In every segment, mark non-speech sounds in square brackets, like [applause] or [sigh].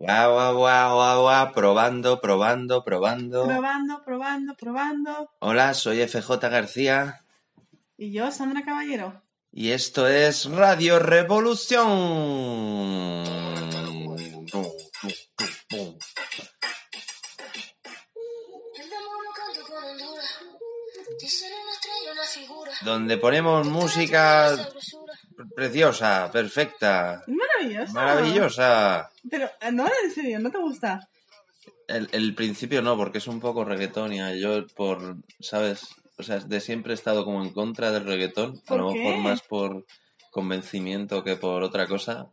Guau, guau, guau, guau, guau, probando, probando, probando. Probando, probando, probando. Hola, soy FJ García Y yo, Sandra Caballero. y esto es Radio Revolución. Donde ponemos música. Preciosa, perfecta, Maravilloso. maravillosa. Pero, eh, no, en serio, ¿no te gusta? El, el principio no, porque es un poco reggaetón y yo por, ¿sabes? O sea, de siempre he estado como en contra del reggaetón, a ¿Por lo mejor qué? más por convencimiento que por otra cosa.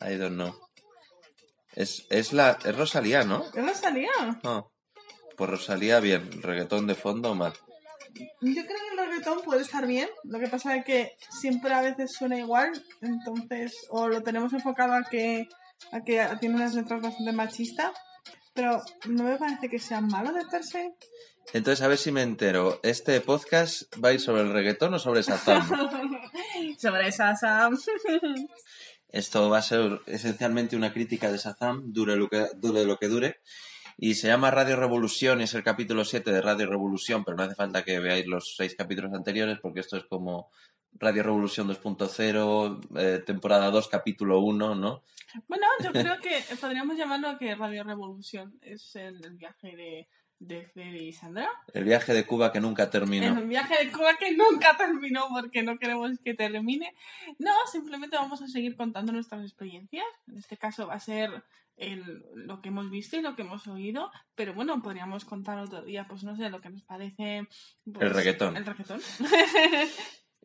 I don't know. Es, es la, es Rosalía, ¿no? ¿Qué no salía? Ah, Pues Rosalía bien, reggaetón de fondo mal. Yo creo que el reggaetón puede estar bien. Lo que pasa es que siempre a veces suena igual. Entonces, o lo tenemos enfocado a que, a que tiene unas letras bastante machistas. Pero no me parece que sea malo de per se. Entonces, a ver si me entero. ¿Este podcast va a ir sobre el reggaetón o sobre Shazam? [laughs] Sobre esa Sam. Esto va a ser esencialmente una crítica de Shazam, dure lo que dure. Lo que dure. Y se llama Radio Revolución, es el capítulo 7 de Radio Revolución, pero no hace falta que veáis los seis capítulos anteriores, porque esto es como Radio Revolución 2.0, eh, temporada 2, capítulo 1, ¿no? Bueno, yo creo que podríamos llamarlo que Radio Revolución es el viaje de, de Fer y Sandra. El viaje de Cuba que nunca terminó. El viaje de Cuba que nunca terminó porque no queremos que termine. No, simplemente vamos a seguir contando nuestras experiencias. En este caso va a ser el- lo que hemos visto y lo que hemos oído. Pero bueno, podríamos contar otro día, pues no sé, lo que nos parece. pues, El reggaetón. El reggaetón.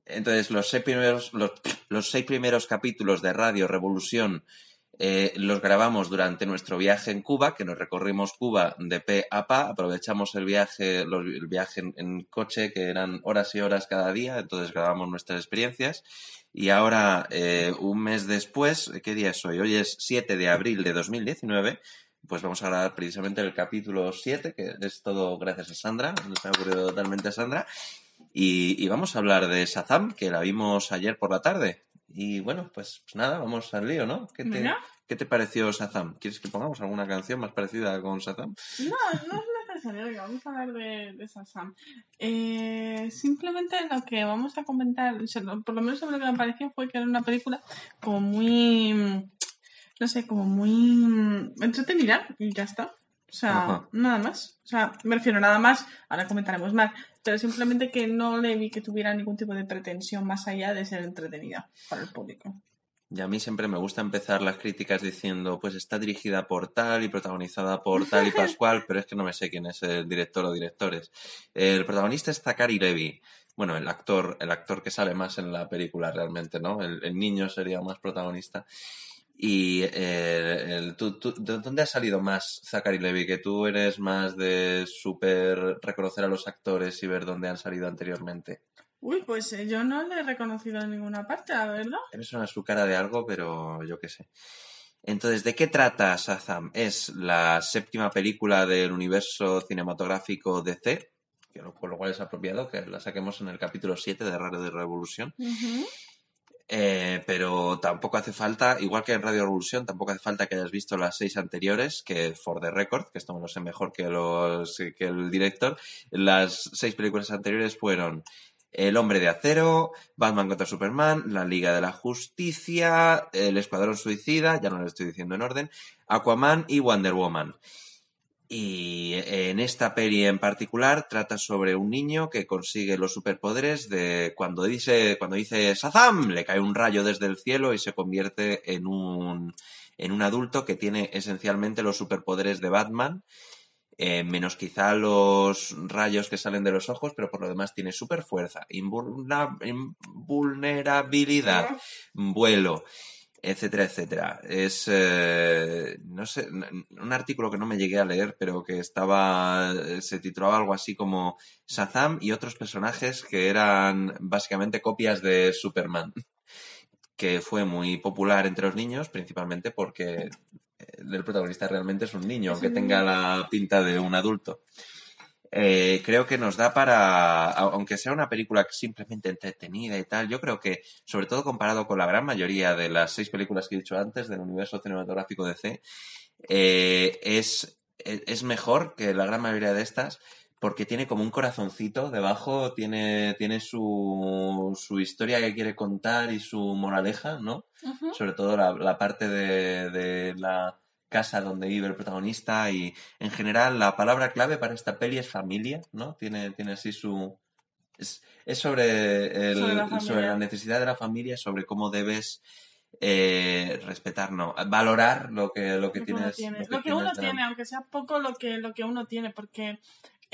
Entonces, los seis primeros, los, los seis primeros capítulos de Radio Revolución eh, los grabamos durante nuestro viaje en Cuba, que nos recorrimos Cuba de pe a pa, aprovechamos el viaje, los- el viaje en, coche, que eran horas y horas cada día, entonces grabamos nuestras experiencias. Y ahora, eh, un mes después, ¿qué día es hoy? Hoy es 7 de abril de 2019, pues vamos a grabar precisamente el capítulo 7, que es todo gracias a Sandra, nos ha ocurrido totalmente a Sandra. Y, y vamos a hablar de Shazam, que la vimos ayer por la tarde. Y bueno, pues, pues nada, vamos al lío, ¿no? ¿Qué te. ¿Qué te pareció Shazam? ¿Quieres que pongamos alguna canción más parecida con Shazam? No, no es necesario, vamos a hablar de, de Shazam. Eh, simplemente lo que vamos a comentar, o sea, lo- por lo menos sobre lo que me pareció fue que era una película como muy, no sé, como muy entretenida y ya está. O sea, Ajá. nada más. O sea, me refiero nada más, ahora comentaremos más, pero simplemente que no le vi que tuviera ningún tipo de pretensión más allá de ser entretenida para el público. Y a mí siempre me gusta empezar las críticas diciendo, pues está dirigida por tal y protagonizada por tal y [laughs] Pascual, pero es que no me sé quién es el director o directores. El protagonista es Zachary Levi. Bueno, el actor, el actor que sale más en la película realmente, ¿no? El, el niño sería más protagonista. Y eh, el, tú- tú- ¿de dónde ha salido más Zachary Levi? Que tú eres más de súper reconocer a los actores y ver dónde han salido anteriormente. Uy, pues eh, yo no le he reconocido en ninguna parte, la verdad. Me suena su cara de algo, pero yo qué sé. Entonces, ¿de qué trata Shazam? Es la séptima película del universo cinematográfico DC, que lo- por lo cual es apropiado que la saquemos en el capítulo 7 de Radio de Revolución. Ujú. Eh, pero tampoco hace falta, igual que en Radio Revolución, tampoco hace falta que hayas visto las seis anteriores, que for the record, que esto me lo sé mejor que, los, que el director, las seis películas anteriores fueron El Hombre de Acero, Batman contra Superman, La Liga de la Justicia, El Escuadrón Suicida, ya no lo estoy diciendo en orden, Aquaman y Wonder Woman. Y en esta peli en particular trata sobre un niño que consigue los superpoderes de cuando dice, cuando dice Shazam, le cae un rayo desde el cielo y se convierte en un, en un adulto que tiene esencialmente los superpoderes de Batman, eh, menos quizá los rayos que salen de los ojos, pero por lo demás tiene super fuerza, invulnerabilidad, vuelo, etcétera, etcétera. Es, eh, no sé, un artículo que no me llegué a leer, pero que estaba, se titulaba algo así como Shazam y otros personajes que eran básicamente copias de Superman, que fue muy popular entre los niños, principalmente porque el protagonista realmente es un niño, aunque un tenga la pinta de un adulto. Eh, creo que nos da para, aunque sea una película simplemente entretenida y tal, yo creo que, sobre todo comparado con la gran mayoría de las seis películas que he dicho antes del universo cinematográfico DC, eh, es, es es mejor que la gran mayoría de estas porque tiene como un corazoncito debajo, tiene, tiene su, su historia que quiere contar y su moraleja, ¿no? Sobre todo la, la parte de, de la casa donde vive el protagonista y en general la palabra clave para esta peli es familia, ¿no? Tiene, tiene así su... Es, es sobre, el- Sobre la familia. sobre la necesidad de la familia, sobre cómo debes eh, respetar, no, valorar lo que, lo que Lo que uno tienes. tiene, lo que tienes uno tiene, aunque sea poco lo que, lo que uno tiene, porque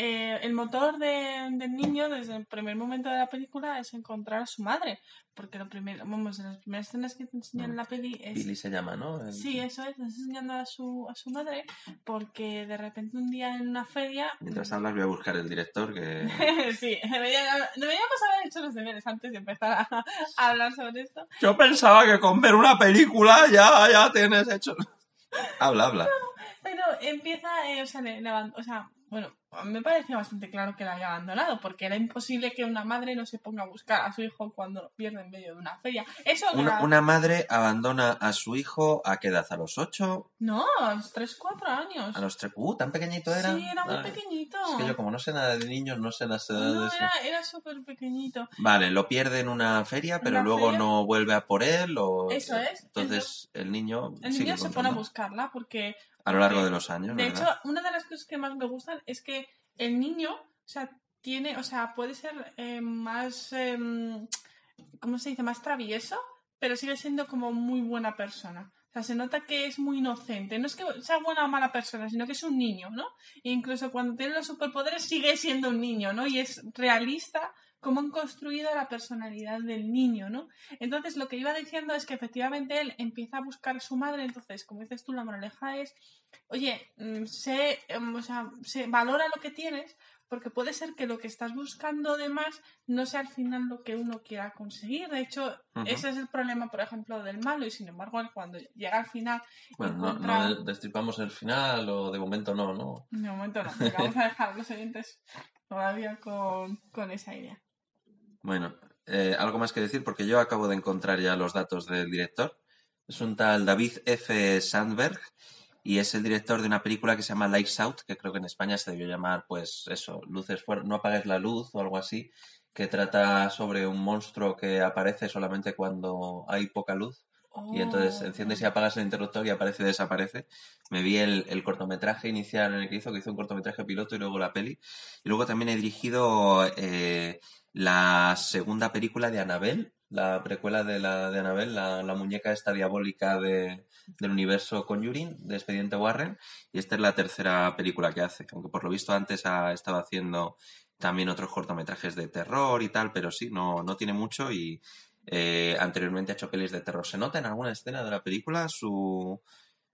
eh, el motor de- del niño desde el primer momento de la película es encontrar a su madre, porque lo primero, vamos, en las primeras escenas que te enseñan en la peli es... Billy se llama, ¿no? El- Sí, eso es, estás enseñando a su, a su madre, porque de repente un día en una feria... Mientras hablas voy a buscar el director que... [laughs] sí, debería- deberíamos haber hecho los deberes antes de empezar a, a hablar sobre esto. Yo pensaba que con ver una película ya, ya tienes hecho... [laughs] habla, habla. Pero empieza, eh, o, sea, le- le aban- o sea, bueno, me parecía bastante claro que la había abandonado, porque era imposible que una madre no se ponga a buscar a su hijo cuando lo pierde en medio de una feria. Eso Una, era- una madre abandona a su hijo a qué edad, a los ocho, No, a los 3, 4 años. a los tres. Uh, tan pequeñito era. Sí, era muy pequeñito. Es que yo como no sé nada de niños, no sé las edades. No, era, era súper pequeñito. Vale, lo pierde en una feria, pero una luego feria. no vuelve a por él o. Eso es. Entonces el niño. El niño se pone a buscarla porque a lo largo porque, de los años. De ¿verdad? hecho, una de las cosas que más me gustan es que el niño, o sea, tiene, o sea, puede ser eh, más, em, ¿cómo se dice? Más travieso, pero sigue siendo como muy buena persona. O sea, se nota que es muy inocente. No es que sea buena o mala persona, sino que es un niño, ¿no? E incluso cuando tiene los superpoderes sigue siendo un niño, ¿no? Y es realista cómo han construido la personalidad del niño, ¿no? Entonces, lo que iba diciendo es que efectivamente él empieza a buscar a su madre, entonces, como dices tú, la moraleja es, oye, mm, sé, em, o sea, sé- valora lo que tienes, porque puede ser que lo que estás buscando de más no sea al final lo que uno quiera conseguir. De hecho, ese es el problema, por ejemplo, del malo, y sin embargo, cuando llega al final, Bueno, no, encuentra- no destripamos el final o de momento no, ¿no? de momento no, [laughs] vamos a dejar a los oyentes todavía con, con esa idea. Bueno, eh, algo más que decir porque yo acabo de encontrar ya los datos del director. Es un tal David F. Sandberg y es el director de una película que se llama Lights Out, que creo que en España se debió llamar, pues eso, Luces fuera, no apagues la luz o algo así, que trata sobre un monstruo que aparece solamente cuando hay poca luz y entonces Oh. enciendes y apagas el interruptor y aparece y desaparece. Me vi el, el cortometraje inicial en el que hizo, que hizo un cortometraje piloto y luego la peli. Y luego también he dirigido eh, la segunda película de Annabelle, la precuela de, la, de Annabelle, la, la muñeca esta diabólica de, del universo Conjuring, de Expediente Warren. Y esta es la tercera película que hace, aunque por lo visto antes ha estado haciendo también otros cortometrajes de terror y tal, pero sí, no, no tiene mucho y eh, anteriormente ha hecho pelis de terror. Se nota en alguna escena de la película su...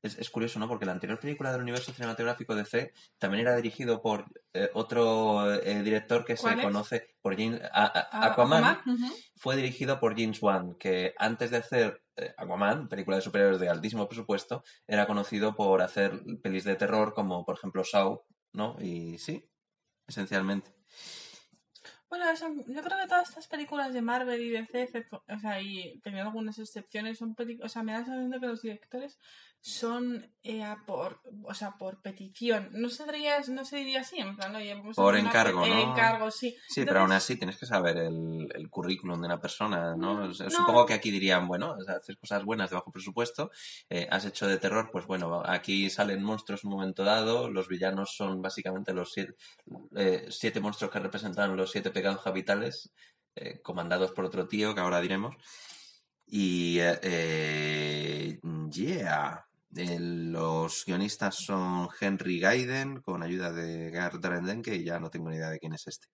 Es, es curioso, ¿no? Porque la anterior película del universo cinematográfico de C también era dirigido por eh, otro eh, director que se conoce por James... a- a- Ah, Aquaman, fue dirigido por James Wan, que antes de hacer Aquaman, película de superhéroes de altísimo presupuesto, era conocido por hacer pelis de terror como, por ejemplo, Saw, ¿no? Y sí, esencialmente. Bueno, eso- yo creo que todas estas películas de Marvel y DC, o sea, y teniendo algunas excepciones, son películas, o sea, me da la sensación que los directores son eh, por, o sea, por petición. No se diría, no se diría así, en plan, vamos Por encargo, ¿no? encargo, sí. Sí, pero aún así tienes que saber el, el currículum de una persona, ¿no? Supongo que aquí dirían, bueno, haces cosas buenas de bajo presupuesto, eh, has hecho de terror, pues bueno, aquí salen monstruos en un momento dado, los villanos son básicamente los siete, eh, siete monstruos que representan los siete pecados capitales, eh, comandados por otro tío que ahora diremos. Y, eh, eh, yeah. Eh, los guionistas son Henry Gaiden con ayuda de Gard Drendenke y ya no tengo ni idea de quién es este.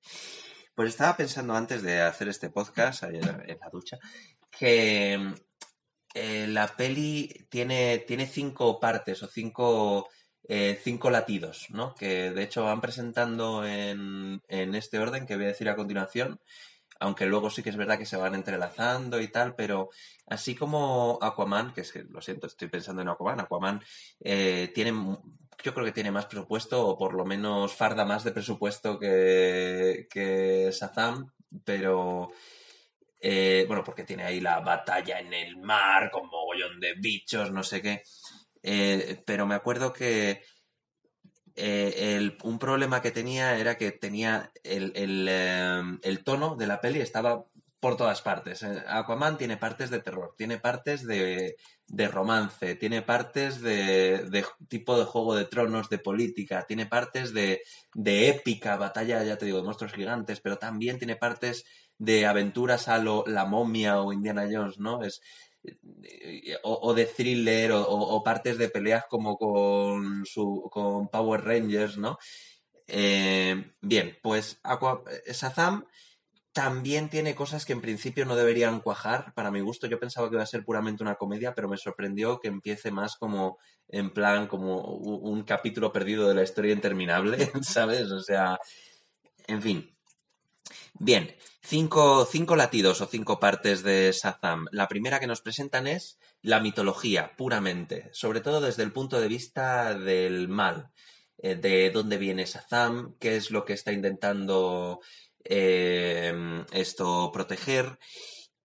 Pues estaba pensando antes de hacer este podcast, ayer en la ducha, que eh, la peli tiene, tiene cinco partes o cinco, eh, cinco latidos, ¿no? Que de hecho van presentando en, en este orden que voy a decir a continuación, aunque luego sí que es verdad que se van entrelazando y tal, pero así como Aquaman, que es que lo siento, estoy pensando en Aquaman, Aquaman eh, tiene yo creo que tiene más presupuesto, o por lo menos farda más de presupuesto que, que Shazam, pero eh, bueno, porque tiene ahí la batalla en el mar con mogollón de bichos, no sé qué. Eh, pero me acuerdo que eh, el- un problema que tenía era que tenía el, el, el tono de la peli estaba por todas partes. Eh, Aquaman tiene partes de terror, tiene partes de, de romance, tiene partes de, de tipo de juego de tronos, de política, tiene partes de, de épica, batalla, ya te digo, de monstruos gigantes, pero también tiene partes de aventuras a lo La momia o Indiana Jones, ¿no? Es, o, o de thriller o, partes de peleas como con su con Power Rangers, ¿no? Eh, bien, pues Aqua, eh, Shazam también tiene cosas que en principio no deberían cuajar. Para mi gusto, yo pensaba que iba a ser puramente una comedia, pero me sorprendió que empiece más como en plan como u- un capítulo perdido de la historia interminable, [laughs] ¿sabes? O sea, en fin. Bien, cinco, latidos o cinco partes de Shazam. La primera que nos presentan es la mitología, puramente, sobre todo desde el punto de vista del mal, eh, de dónde viene Shazam, qué es lo que está intentando eh, esto proteger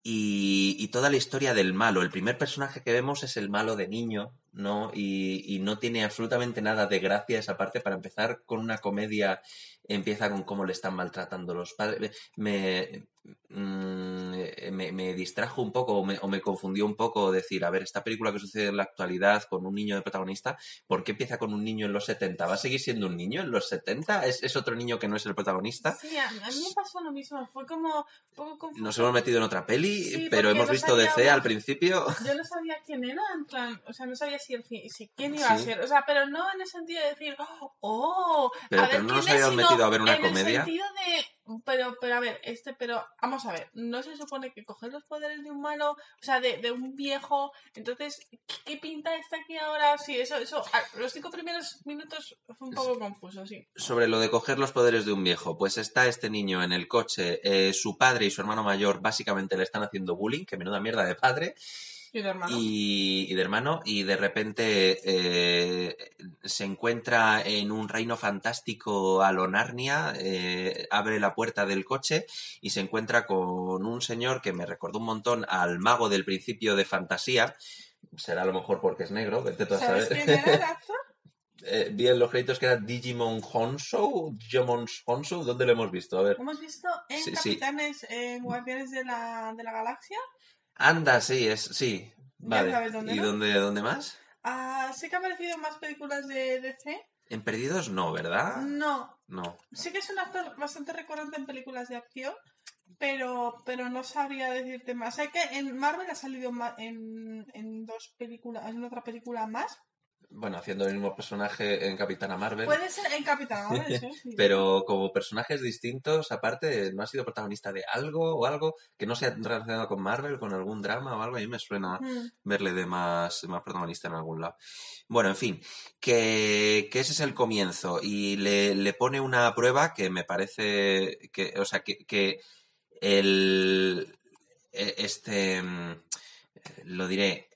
y, y toda la historia del malo. El primer personaje que vemos es el malo de niño, ¿no? Y, y no tiene absolutamente nada de gracia esa parte. Para empezar con una comedia, empieza con cómo le están maltratando los padres. Me, mm, me, me distrajo un poco o me, o me confundió un poco decir, a ver, esta película que sucede en la actualidad con un niño de protagonista, ¿por qué empieza con un niño en los 70? ¿Va a seguir siendo un niño en los 70? ¿Es, es otro niño que no es el protagonista? Sí, a, mí me pasó lo mismo. Fue como un poco confuso. Nos hemos metido en otra peli, Sí, pero hemos no visto DC al principio. Yo no sabía quién era, en plan, o sea, no sabía si, el, si quién iba a ser, o sea, pero no en el sentido de decir, oh, Pero- a ver pero no quién nos es, habíamos sino a ver una en comedia. el sentido de, pero, pero a ver, este, pero vamos a ver, no se supone que coger los poderes de un malo, o sea, de, de un viejo, entonces, ¿qué, qué pinta está aquí ahora? Sí, eso, eso, los cinco primeros minutos fue un poco confuso, sí. Sobre lo de coger los poderes de un viejo, pues está este niño en el coche, eh, su padre y su hermano mayor básicamente le están haciendo bullying, que menuda mierda de padre, Y de hermano. y, y de hermano, y de repente eh, se encuentra en un reino fantástico a lo Narnia, eh, abre la puerta del coche y se encuentra con un señor que me recordó un montón al mago del principio de fantasía, será a lo mejor porque es negro, vete a ¿Sabes saber. quién era el actor? [laughs] Eh, vi en los créditos que era Digimon Honso, Digimon Honso, ¿dónde lo hemos visto? A ver. Hemos visto en Sí, sí. Capitanes, en Guardianes de la, de la Galaxia. Anda, sí, es, sí. Ya Vale. sabes dónde, ¿Y ¿no? dónde, dónde más? Ah, sí que ha aparecido en más películas de DC. En Perdidos no, ¿verdad? No, No. sí que es un actor bastante recurrente en películas de acción, pero, pero no sabría decirte más. Sé que en Marvel ha salido en, en dos películas, en otra película más. Bueno, haciendo el mismo personaje en Capitana Marvel. Puede ser en Capitán [laughs] Marvel, sí, sí. Pero como personajes distintos, aparte, ¿no ha sido protagonista de algo o algo que no sea relacionado con Marvel, con algún drama o algo? A mí me suena Mm. verle de más, más protagonista en algún lado. Bueno, en fin, que, que ese es el comienzo y le, le pone una prueba que me parece que, o sea, que, que el, e- este, mm, lo diré,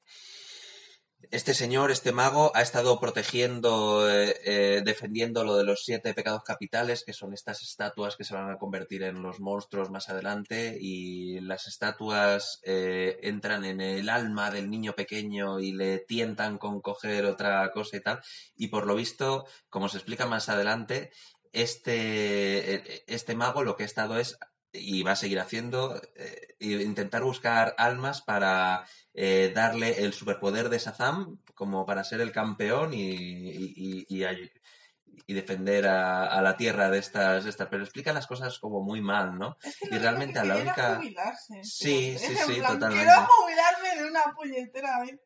este señor, este mago, ha estado protegiendo, eh, eh, defendiendo lo de los siete pecados capitales, que son estas estatuas que se van a convertir en los monstruos más adelante, y las estatuas eh, entran en el alma del niño pequeño y le tientan con coger otra cosa y tal. Y por lo visto, como se explica más adelante, este, este mago lo que ha estado es y va a seguir haciendo, eh, intentar buscar almas para eh, darle el superpoder de Shazam como para ser el campeón y, y- y- y defender a, a la tierra de estas, de estas. Pero explica las cosas como muy mal, ¿no? Es que Y realmente que a la única- jubilarse, Sí, sí, [laughs] sí, plan, totalmente. Quiero jubilarme de una puñetera vez.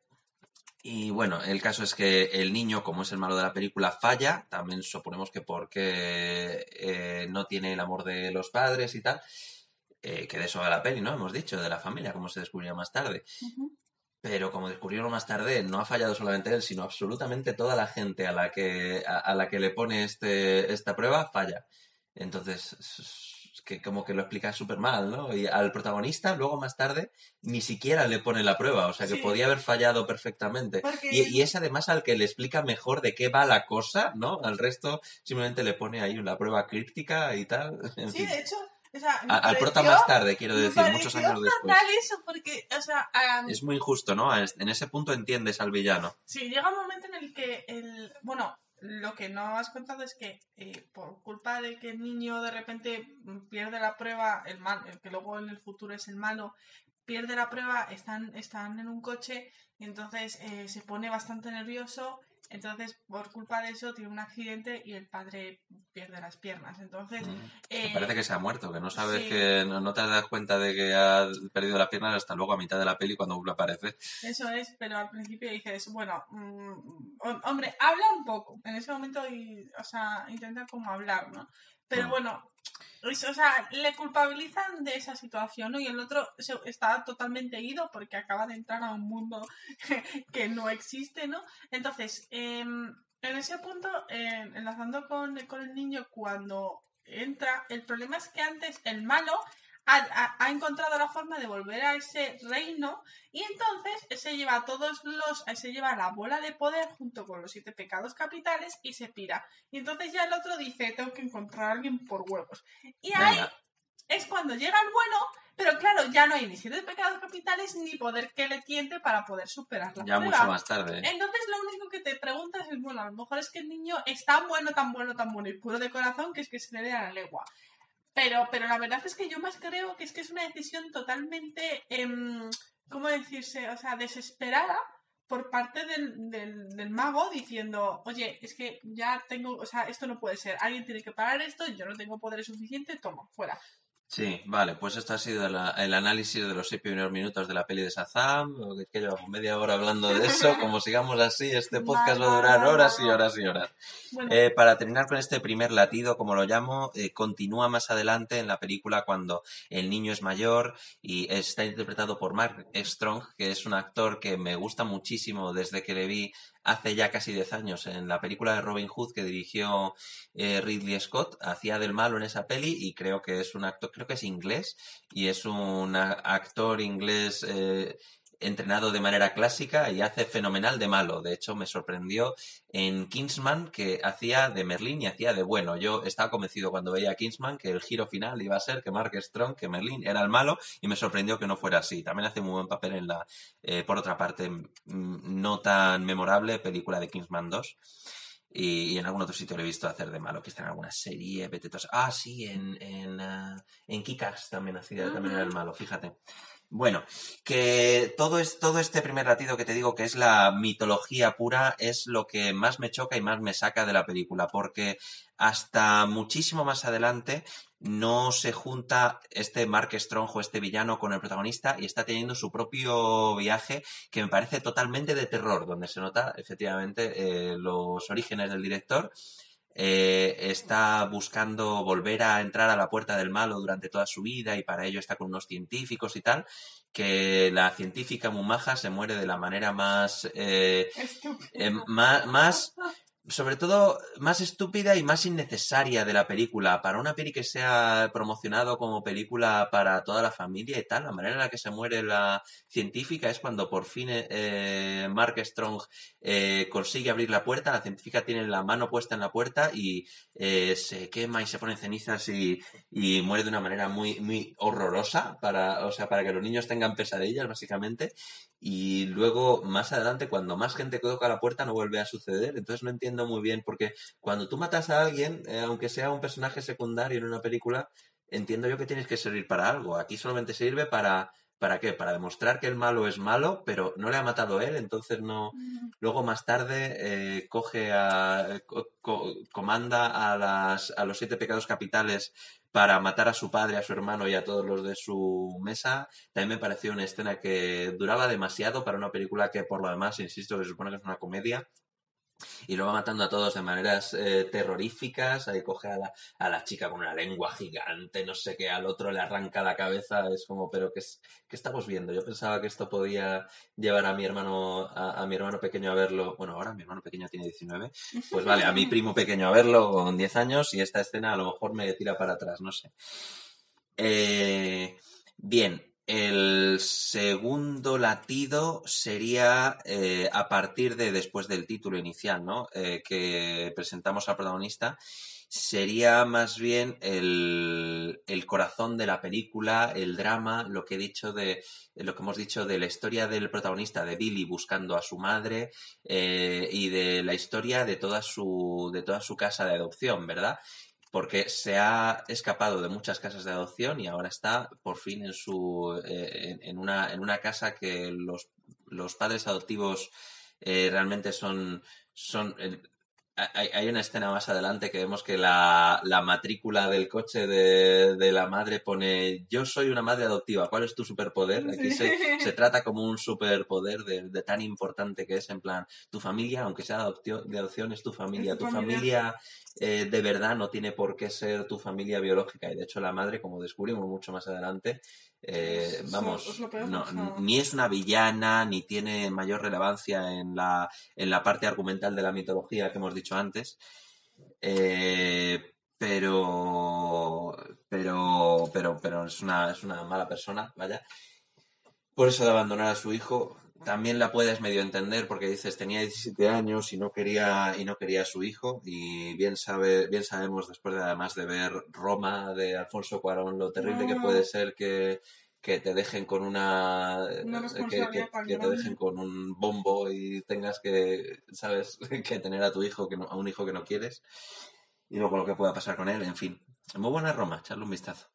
Y bueno, el caso es que el niño, como es el malo de la película, falla. También suponemos que porque eh, no tiene el amor de los padres y tal. eh, que de eso va la peli, ¿no? Hemos dicho, de la familia, como se descubrió más tarde. Pero como descubrieron más tarde, no ha fallado solamente él, sino absolutamente toda la gente a la que, a, a la que le pone este, esta prueba falla. Entonces, que como que lo explica súper mal, ¿no? Y al protagonista, luego más tarde, ni siquiera le pone la prueba, o sea que Sí. podía haber fallado perfectamente. Porque- Y, y es además al que le explica mejor de qué va la cosa, ¿no? Al resto simplemente le pone ahí una prueba críptica y tal. [laughs] En Sí, fin. de hecho, o sea, al prota pareció- más tarde, quiero decir, muchos años después. eso, porque, o sea, Es muy injusto, ¿no? En ese punto entiendes al villano. Sí, llega un momento en el que el. Bueno, lo que no has contado es que eh, por culpa de que el niño de repente pierde la prueba, el mal, el que luego en el futuro es el malo, pierde la prueba, están, están en un coche, y entonces eh, se pone bastante nervioso. Entonces, por culpa de eso, tiene un accidente y el padre pierde las piernas. Entonces, Mm. eh, parece que se ha muerto, que no sabes sí. que no, no te das cuenta de que ha perdido la pierna hasta luego a mitad de la peli cuando vuelve a aparecer. Eso es, pero al principio dices, bueno, mm, hom- hombre, habla un poco. En ese momento, y, o sea, intenta como hablar, ¿no? Pero Mm. bueno, es- o sea, le culpabilizan de esa situación, ¿no? Y el otro se- está totalmente ido porque acaba de entrar a un mundo [laughs] que no existe, ¿no? Entonces, em, en ese punto, eh, enlazando con, con el niño, cuando entra, el problema es que antes el malo ha, ha- ha encontrado la forma de volver a ese reino y entonces se lleva a todos los, se lleva la bola de poder junto con los siete pecados capitales y se pira. Y entonces ya el otro dice, tengo que encontrar a alguien por huevos. Y ahí Venga, es cuando llega el bueno, pero claro, ya no hay ni siete pecados capitales ni poder que le tiente para poder superar la ya prueba. mucho más tarde. ¿eh? Entonces lo único que te preguntas es, bueno, a lo mejor es que el niño es tan bueno, tan bueno, tan bueno y puro de corazón que es que se le da la legua. Pero, pero la verdad es que yo más creo que es que es una decisión totalmente, em, ¿cómo decirse? O sea, desesperada por parte del, del, del mago diciendo, oye, es que ya tengo, o sea, esto no puede ser, alguien tiene que parar esto, yo no tengo poderes suficientes, toma, fuera. Sí, vale, pues esto ha sido la- el análisis de los seis primeros minutos de la peli de Shazam. o que- que llevamos media hora hablando de eso. [laughs] Como sigamos así, este podcast va a durar horas y horas y horas. Bueno, Eh, para terminar con este primer latido, como lo llamo, eh, continúa más adelante en la película cuando el niño es mayor y está interpretado por Mark Strong, que es un actor que me gusta muchísimo desde que le vi hace ya casi 10 años en la película de Robin Hood que dirigió eh, Ridley Scott. Hacía del malo en esa peli y creo que es un actor, creo que es inglés y es un actor inglés eh, entrenado de manera clásica y hace fenomenal de malo. De hecho, me sorprendió en Kingsman que hacía de Merlín y hacía de bueno. Yo estaba convencido cuando veía a Kingsman que el giro final iba a ser que Mark Strong, que Merlín era el malo y me sorprendió que no fuera así. También hace muy buen papel en la, eh, por otra parte, no tan memorable película de Kingsman 2. Y, en algún otro sitio lo he visto hacer de malo, que está en alguna serie, sa- Ah, sí, en, en, ah, en Kick-Ass también hacía, también era el malo, fíjate. Bueno, que todo, es, todo este primer latido que te digo que es la mitología pura es lo que más me choca y más me saca de la película, porque hasta muchísimo más adelante no se junta este Mark Strong o este villano con el protagonista y está teniendo su propio viaje que me parece totalmente de terror, donde se nota efectivamente eh, los orígenes del director. Eh, está buscando volver a entrar a la puerta del malo durante toda su vida y para ello está con unos científicos y tal, que la científica Mumaja se muere de la manera más, eh, eh, más, más, sobre todo, más estúpida y más innecesaria de la película. Para una peli que sea promocionado como película para toda la familia y tal, la manera en la que se muere la científica es cuando por fin eh, Mark Strong eh, consigue abrir la puerta, la científica tiene la mano puesta en la puerta y eh, se quema y se pone en cenizas y, y muere de una manera muy, muy horrorosa para, o sea, para que los niños tengan pesadillas, básicamente. Y luego, más adelante, cuando más gente toca la puerta, no vuelve a suceder. Entonces no entiendo muy bien, porque cuando tú matas a alguien, eh, aunque sea un personaje secundario en una película, entiendo yo que tienes que servir para algo. Aquí solamente sirve para. ¿Para qué? Para demostrar que el malo es malo, pero no le ha matado él, entonces no. Luego más tarde eh, coge a. co- co- comanda a las a los siete pecados capitales para matar a su padre, a su hermano y a todos los de su mesa. También me pareció una escena que duraba demasiado para una película que por lo demás, insisto, que se supone que es una comedia. Y lo va matando a todos de maneras eh, terroríficas. Ahí coge a la, a la chica con una lengua gigante, no sé qué, al otro le arranca la cabeza. Es como, pero ¿qué, qué estamos viendo? Yo pensaba que esto podía llevar a mi hermano, a, a mi hermano pequeño a verlo. Bueno, ahora mi hermano pequeño tiene 19. Pues vale, a mi primo pequeño a verlo con 10 años y esta escena a lo mejor me tira para atrás, no sé. Eh, bien, el segundo latido sería eh, a partir de después del título inicial, ¿no? Eh, que presentamos al protagonista. Sería más bien el, corazón de la película, el drama, lo que he dicho de lo que hemos dicho de la historia del protagonista de Billy buscando a su madre eh, y de la historia de toda su de toda su casa de adopción, ¿verdad? Porque se ha escapado de muchas casas de adopción y ahora está por fin en su eh, en, una, en una casa que los, los padres adoptivos eh, realmente son, son el- hay, hay una escena más adelante que vemos que la, la matrícula del coche de, de la madre pone yo soy una madre adoptiva, ¿cuál es tu superpoder? Aquí Sí. se, se trata como un superpoder de, de tan importante que es en plan tu familia, aunque sea de adopción, de adopción es tu familia, Es tu tu familia. familia eh, de verdad no tiene por qué ser tu familia biológica. Y de hecho la madre, como descubrimos mucho más adelante, eh, Es- vamos, es no, ni es una villana, ni tiene mayor relevancia en la, en la parte argumental de la mitología que hemos dicho antes. Eh, pero, pero, pero, pero es una, es una mala persona, vaya. Por eso de abandonar a su hijo, también la puedes medio entender porque dices tenía 17 años y no quería y no quería a su hijo y bien sabe bien sabemos después de además de ver Roma de Alfonso Cuarón lo terrible que puede ser que que te dejen con una, Una que- te dejen con un bombo y tengas que sabes [laughs] que tener a tu hijo que no, a un hijo que no quieres y luego lo que pueda pasar con él en fin. Muy buena Roma echarle un vistazo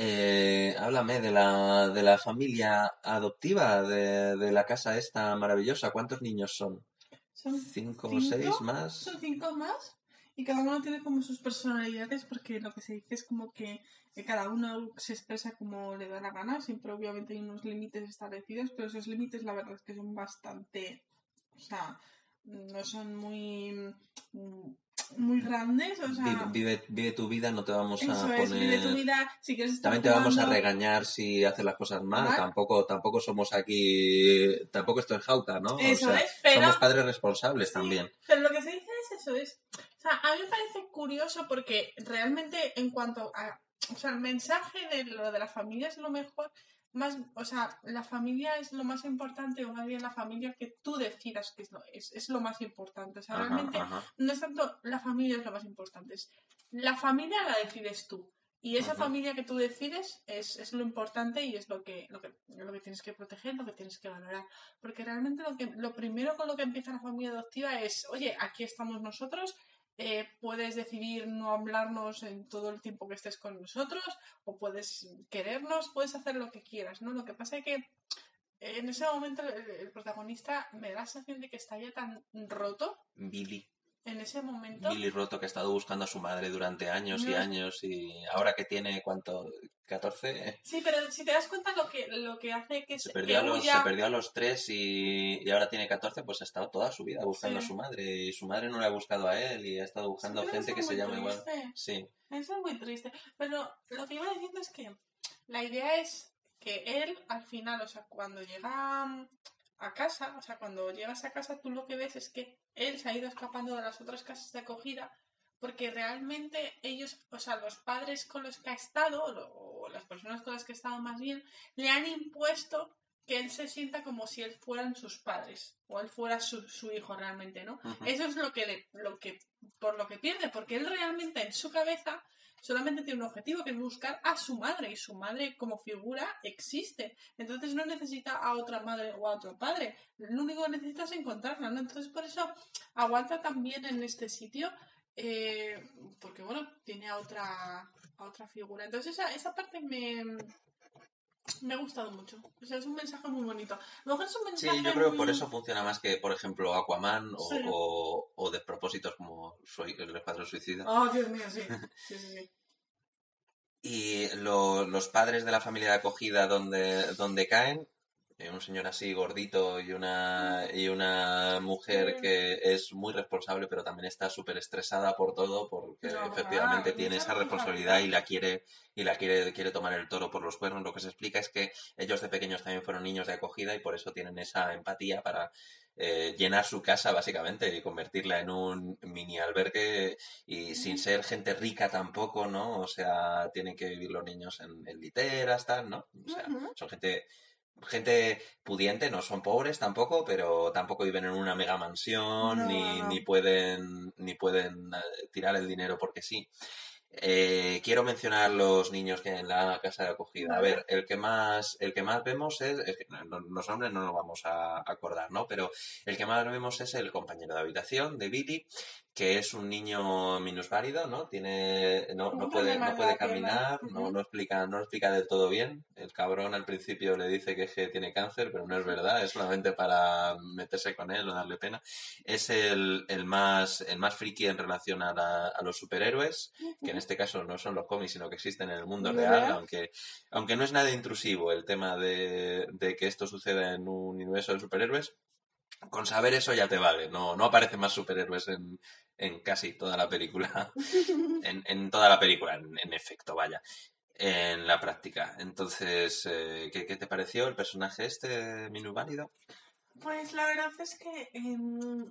eh, háblame de la, de la familia adoptiva de, de la casa esta maravillosa. ¿Cuántos niños son? Son ¿Cinco o seis más? Son cinco más y cada uno tiene como sus personalidades porque lo que se dice es como que, cada uno se expresa como le da la gana, siempre obviamente hay unos límites establecidos, pero esos límites la verdad es que son bastante, o sea, no son muy muy grandes, o sea, Vive, vive, vive tu vida, no te vamos a poner... es, vive tu vida, si quieres estar También te vamos a regañar si haces las cosas mal. Tampoco, tampoco somos aquí, tampoco esto es jauta, ¿no? Eso o sea, es, pero- somos padres responsables Sí, también. Pero lo que se dice es eso, es... O sea, a mí me parece curioso porque realmente en cuanto a... O sea, el mensaje de lo de la familia es lo mejor, más... O sea, la familia es lo más importante, o más bien la familia que tú decidas que es lo, es, es lo más importante. O sea, Ajá, realmente ajá. no es tanto la familia es lo más importante, es la familia la decides tú. Y esa familia que tú decides es, es lo importante y es lo que, lo, que, lo que tienes que proteger, lo que tienes que valorar. Porque realmente lo, que, lo primero con lo que empieza la familia adoptiva es, oye, aquí estamos nosotros, eh, puedes decidir no hablarnos en todo el tiempo que estés con nosotros, o puedes querernos, puedes hacer lo que quieras, ¿no? Lo que pasa es que en ese momento el, el protagonista me da la sensación de que está ya tan roto Billy. En ese momento. Billy Roto que ha estado buscando a su madre durante años y años y ahora que tiene, ¿cuánto? ¿14? Sí, pero si te das cuenta lo que, lo que hace que Se perdió, a los, huya- se perdió a los tres y, y ahora tiene 14, pues ha estado toda su vida buscando Sí. a su madre y su madre no le ha buscado a él y ha estado buscando Sí, gente que se llama igual. Sí, Eso es muy triste. Pero lo que iba diciendo es que la idea es que él, al final, o sea, cuando llega a casa, o sea, cuando llegas a casa, tú lo que ves es que él se ha ido escapando de las otras casas de acogida porque realmente ellos, o sea, los padres con los que ha estado, o las personas con las que ha estado más bien, le han impuesto que él se sienta como si él fueran sus padres o él fuera su, su hijo realmente, ¿no? Eso es lo que, le- lo que por lo que pierde, porque él realmente en su cabeza solamente tiene un objetivo que es buscar a su madre y su madre como figura existe. Entonces no necesita a otra madre o a otro padre. Lo único que necesita es encontrarla, ¿no? Entonces por eso aguanta también en este sitio eh, porque bueno, tiene a otra, a otra figura. Entonces esa, esa parte me, me ha gustado mucho. O sea, es un mensaje muy bonito. A lo mejor es un Sí, mensaje yo creo que muy- por eso funciona más que, por ejemplo, Aquaman o, Sí. o, o despropósitos como soy el Escuadrón Suicida. Oh, Dios mío, sí. [laughs] Sí, sí, sí. Y lo- los padres de la familia de acogida donde, donde caen, un señor así gordito y una, y una mujer que es muy responsable, pero también está súper estresada por todo, porque No, efectivamente ah, tiene esa responsabilidad y la quiere, y la quiere, quiere tomar el toro por los cuernos. Lo que se explica es que ellos de pequeños también fueron niños de acogida y por eso tienen esa empatía para eh, llenar su casa básicamente y convertirla en un mini albergue y sin ser gente rica tampoco, ¿no? O sea, tienen que vivir los niños en, en literas, tal, ¿no? O sea, son gente gente pudiente, no son pobres tampoco, pero tampoco viven en una mega mansión No, ni, no, ni pueden ni pueden eh, tirar el dinero porque sí. Eh, quiero mencionar los niños que hay en la casa de acogida. A ver, el que más, el que más vemos es, que los nombres no nos vamos a acordar, ¿no? Pero el que más vemos es el compañero de habitación de Billy, que es un niño minusválido, ¿no? Tiene, no, no puede, no puede caminar, no, no explica, no lo explica del todo bien. El cabrón al principio le dice que, es que tiene cáncer, pero no es verdad, es solamente para meterse con él o darle pena. Es el, el más, el más friki en relación a, la- a los superhéroes, que en este caso no son los cómics, sino que existen en el mundo real. aunque, aunque no es nada intrusivo el tema de, de que esto suceda en un universo de superhéroes. Con saber eso ya te vale, no, no aparecen más superhéroes en, en casi toda la película, [laughs] en, en toda la película, en, en efecto, vaya, en la práctica. Entonces, eh, ¿qué, qué te pareció el personaje este, minusválido? Pues la verdad es que em,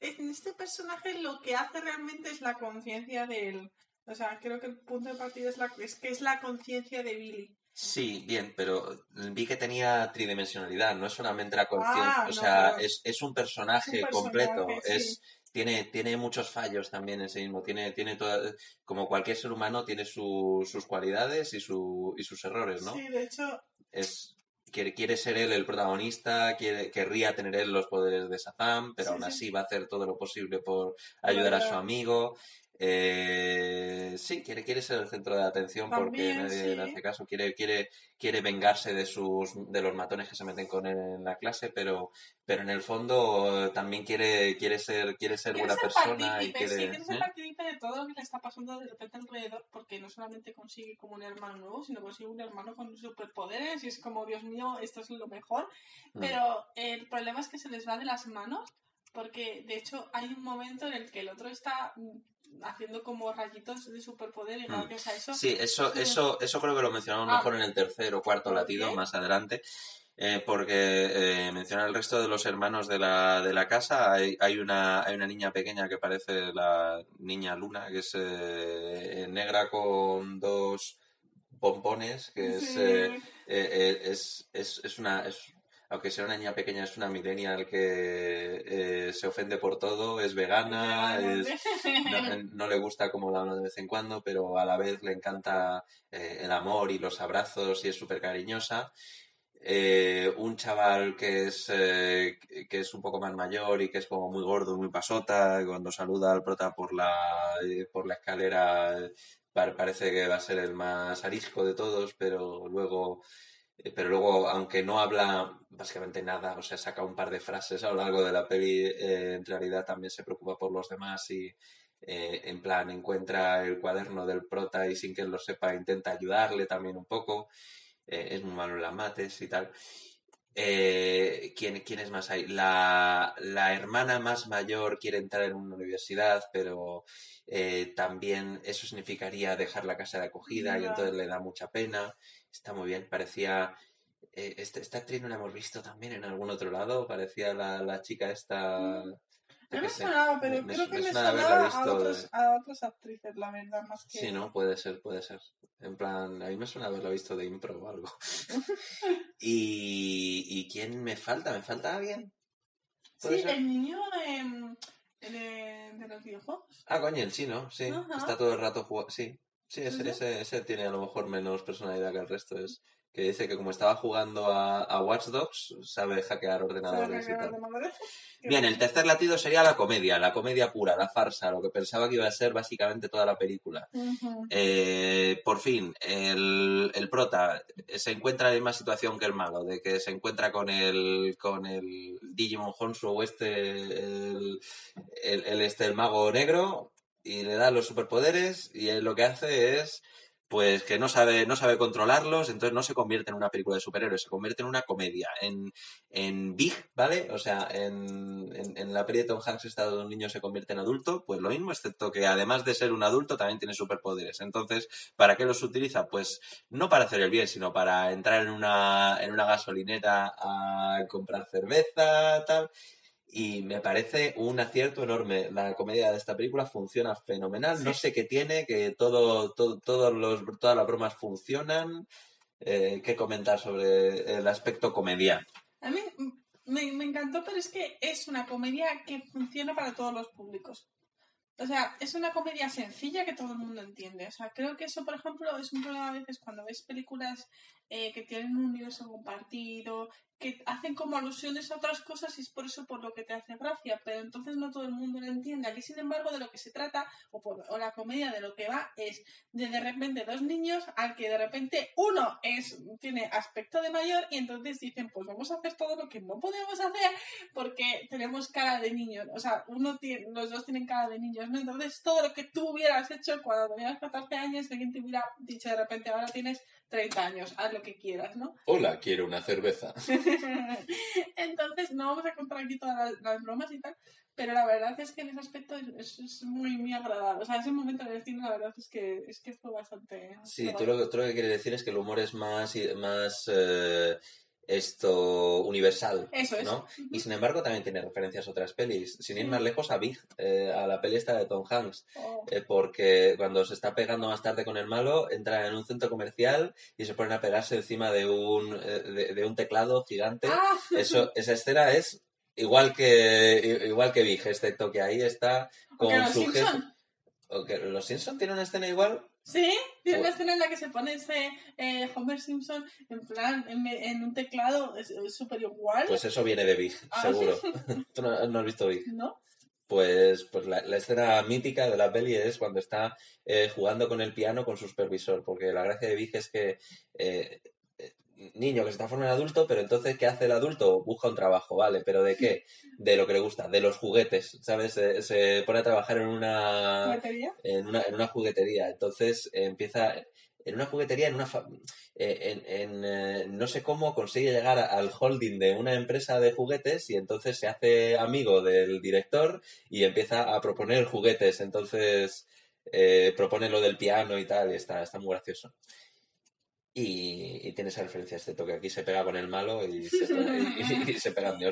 en este personaje lo que hace realmente es la conciencia del... O sea, creo que el punto de partida es, la, es que es la conciencia de Billy. Sí, bien, pero vi que tenía tridimensionalidad, no es solamente la conciencia, Ah, o no, sea, es, es un personaje Es un completo, es, tiene, tiene muchos fallos también en sí mismo, tiene, tiene toda- como cualquier ser humano tiene su- sus cualidades y, su, y sus errores, ¿no? Sí, de hecho, Es, quiere, quiere ser él el protagonista, quiere, querría tener él los poderes de Shazam, pero Sí, aún sí. así va a hacer todo lo posible por ayudar a su amigo. Eh, sí, quiere, quiere ser el centro de atención porque nadie le sí. hace caso. Quiere, quiere, quiere vengarse de sus, de los matones que se meten con él en la clase, pero, pero en el fondo también quiere, quiere ser, quiere ser quiere buena ser persona y quiere. sí, quiere ser ¿eh? partícipe de todo lo que le está pasando de repente alrededor, porque no solamente consigue como un hermano nuevo, sino consigue un hermano con superpoderes y es como, Dios mío, esto es lo mejor. Mm. Pero el problema es que se les va de las manos, porque de hecho hay un momento en el que el otro está mm, haciendo como rayitos de superpoder y Mm. gracias a eso... Sí, eso, eso, eso creo que lo mencionamos Ah. mejor en el tercer o cuarto ¿Por latido, más adelante, eh, porque eh, menciona el resto de los hermanos de la, de la casa. Hay, hay, una, hay una niña pequeña que parece la niña Luna, que es eh, negra con dos pompones, que es, Sí. es, es, es una... Es, aunque sea una niña pequeña, es una millennial que eh, se ofende por todo, es vegana, es, no, no le gusta como la habla de vez en cuando, pero a la vez le encanta eh, el amor y los abrazos y es súper cariñosa. Eh, un chaval que es, eh, que es un poco más mayor y que es como muy gordo, muy pasota, cuando saluda al prota por la, eh, por la escalera eh, pa- parece que va a ser el más arisco de todos, pero luego, eh, pero luego, aunque no habla básicamente nada, o sea, saca un par de frases a lo largo de la peli, eh, en realidad también se preocupa por los demás y eh, en plan encuentra el cuaderno del prota y sin que él lo sepa intenta ayudarle también un poco. Eh, es muy malo en las mates y tal. Eh, ¿quién, quién es más ahí? La, la hermana más mayor quiere entrar en una universidad, pero eh, también eso significaría dejar la casa de acogida y entonces le da mucha pena. Está muy bien, parecía... eh, este- esta actriz no la hemos visto también en algún otro lado, parecía la, la chica esta... Mm. yo me sonaba, pero me- creo que me me suena haberla sonaba a, visto otros, de- a otras actrices, la verdad, más que... Sí, ¿no? Puede ser, puede ser. En plan, a mí me suena haberlo visto de impro o algo. [laughs] y, ¿Y quién me falta? ¿Me falta alguien? ¿Puede Sí, ser? el niño de, de, de los videojuegos. Ah, coño, el chino, sí. Ajá. Está todo el rato jugando. Sí, sí, ese, ese, ese tiene a lo mejor menos personalidad que el resto. Es que dice que como estaba jugando a, a Watch Dogs, sabe hackear ¿Sabes ordenadores y tal. [laughs] Bien, el tercer latido sería la comedia, la comedia pura, la farsa, lo que pensaba que iba a ser básicamente toda la película. Eh, por fin, el, el prota se encuentra en la misma situación que el malo, de que se encuentra con el, con el Digimon Honsu este, el, el, el este, el mago negro, y le da los superpoderes, y él lo que hace es pues que no sabe, no sabe controlarlos, entonces no se convierte en una película de superhéroes, se convierte en una comedia. En, en Big, ¿vale? O sea, en, en, la peli de Tom Hanks está donde un niño se convierte en adulto, pues lo mismo, excepto que además de ser un adulto también tiene superpoderes. Entonces, ¿para qué los utiliza? Pues no para hacer el bien, sino para entrar en una, en una gasolinera a comprar cerveza, tal. Y me parece un acierto enorme. La comedia de esta película funciona fenomenal. No sé qué tiene, que todo, todo, todos los, todas las bromas funcionan. Eh, ¿Qué comentar sobre el aspecto comedia? A mí me, me encantó, pero es que es una comedia que funciona para todos los públicos. O sea, es una comedia sencilla que todo el mundo entiende. O sea, creo que eso, por ejemplo, es un problema a veces cuando ves películas eh, que tienen un universo compartido, que hacen como alusiones a otras cosas y es por eso por lo que te hace gracia, pero entonces no todo el mundo lo entiende. Aquí, sin embargo, de lo que se trata, o, por- la comedia de lo que va, es de de repente dos niños al que de repente uno es tiene aspecto de mayor y entonces dicen, pues vamos a hacer todo lo que no podemos hacer porque tenemos cara de niños. O sea, uno tiene, los dos tienen cara de niños, ¿no? Entonces todo lo que tú hubieras hecho cuando tenías 14 años, alguien te hubiera dicho de repente, ahora tienes 30 años, haz lo que quieras, ¿no? [laughs] Hola, quiero una cerveza. Entonces, no vamos a contar aquí todas las, las bromas y tal, pero la verdad es que en ese aspecto es, es- muy, muy agradable. O sea, ese momento en el cine, la verdad es que, es que fue bastante. Sí, tú lo, que- tú lo que quieres decir es que el humor es más, y- más eh, esto universal, Eso es. ¿no? Y sin embargo también tiene referencias a otras pelis. Sin ir más lejos a Big, eh, a la peli esta de Tom Hanks. Oh, Eh, porque cuando se está pegando más tarde con el malo, entra en un centro comercial y se ponen a pegarse encima de un, eh, de, de un teclado gigante. ¡Ah! Eso, esa escena es igual que igual que Big, excepto que ahí está ¿O que con su jefe. ¿Los Simpson tienen una escena igual? Sí, tiene una escena en la que se pone ese eh, Homer Simpson en plan en, en un teclado es- súper igual, Pues eso viene de Big, Ah, seguro. [laughs] ¿Tú no, no has visto Big? ¿no? Pues, pues la, la escena mítica de la peli es cuando está eh, jugando con el piano con su supervisor, porque la gracia de Big es que eh, niño que se transforma en adulto, pero entonces ¿qué hace el adulto? Busca un trabajo, ¿vale? ¿Pero de qué? De lo que le gusta, de los juguetes, ¿sabes? Se, se pone a trabajar en una, ¿Juguetería? en una, en una juguetería. Entonces eh, empieza en una juguetería, en una fa- eh, en, en, eh, no sé cómo consigue llegar al holding de una empresa de juguetes y entonces se hace amigo del director y empieza a proponer juguetes. Entonces eh, propone lo del piano y tal, y está, está muy gracioso. Y, y tiene esa referencia, excepto que aquí se pega con el malo y [laughs] se, y, y se pegan de.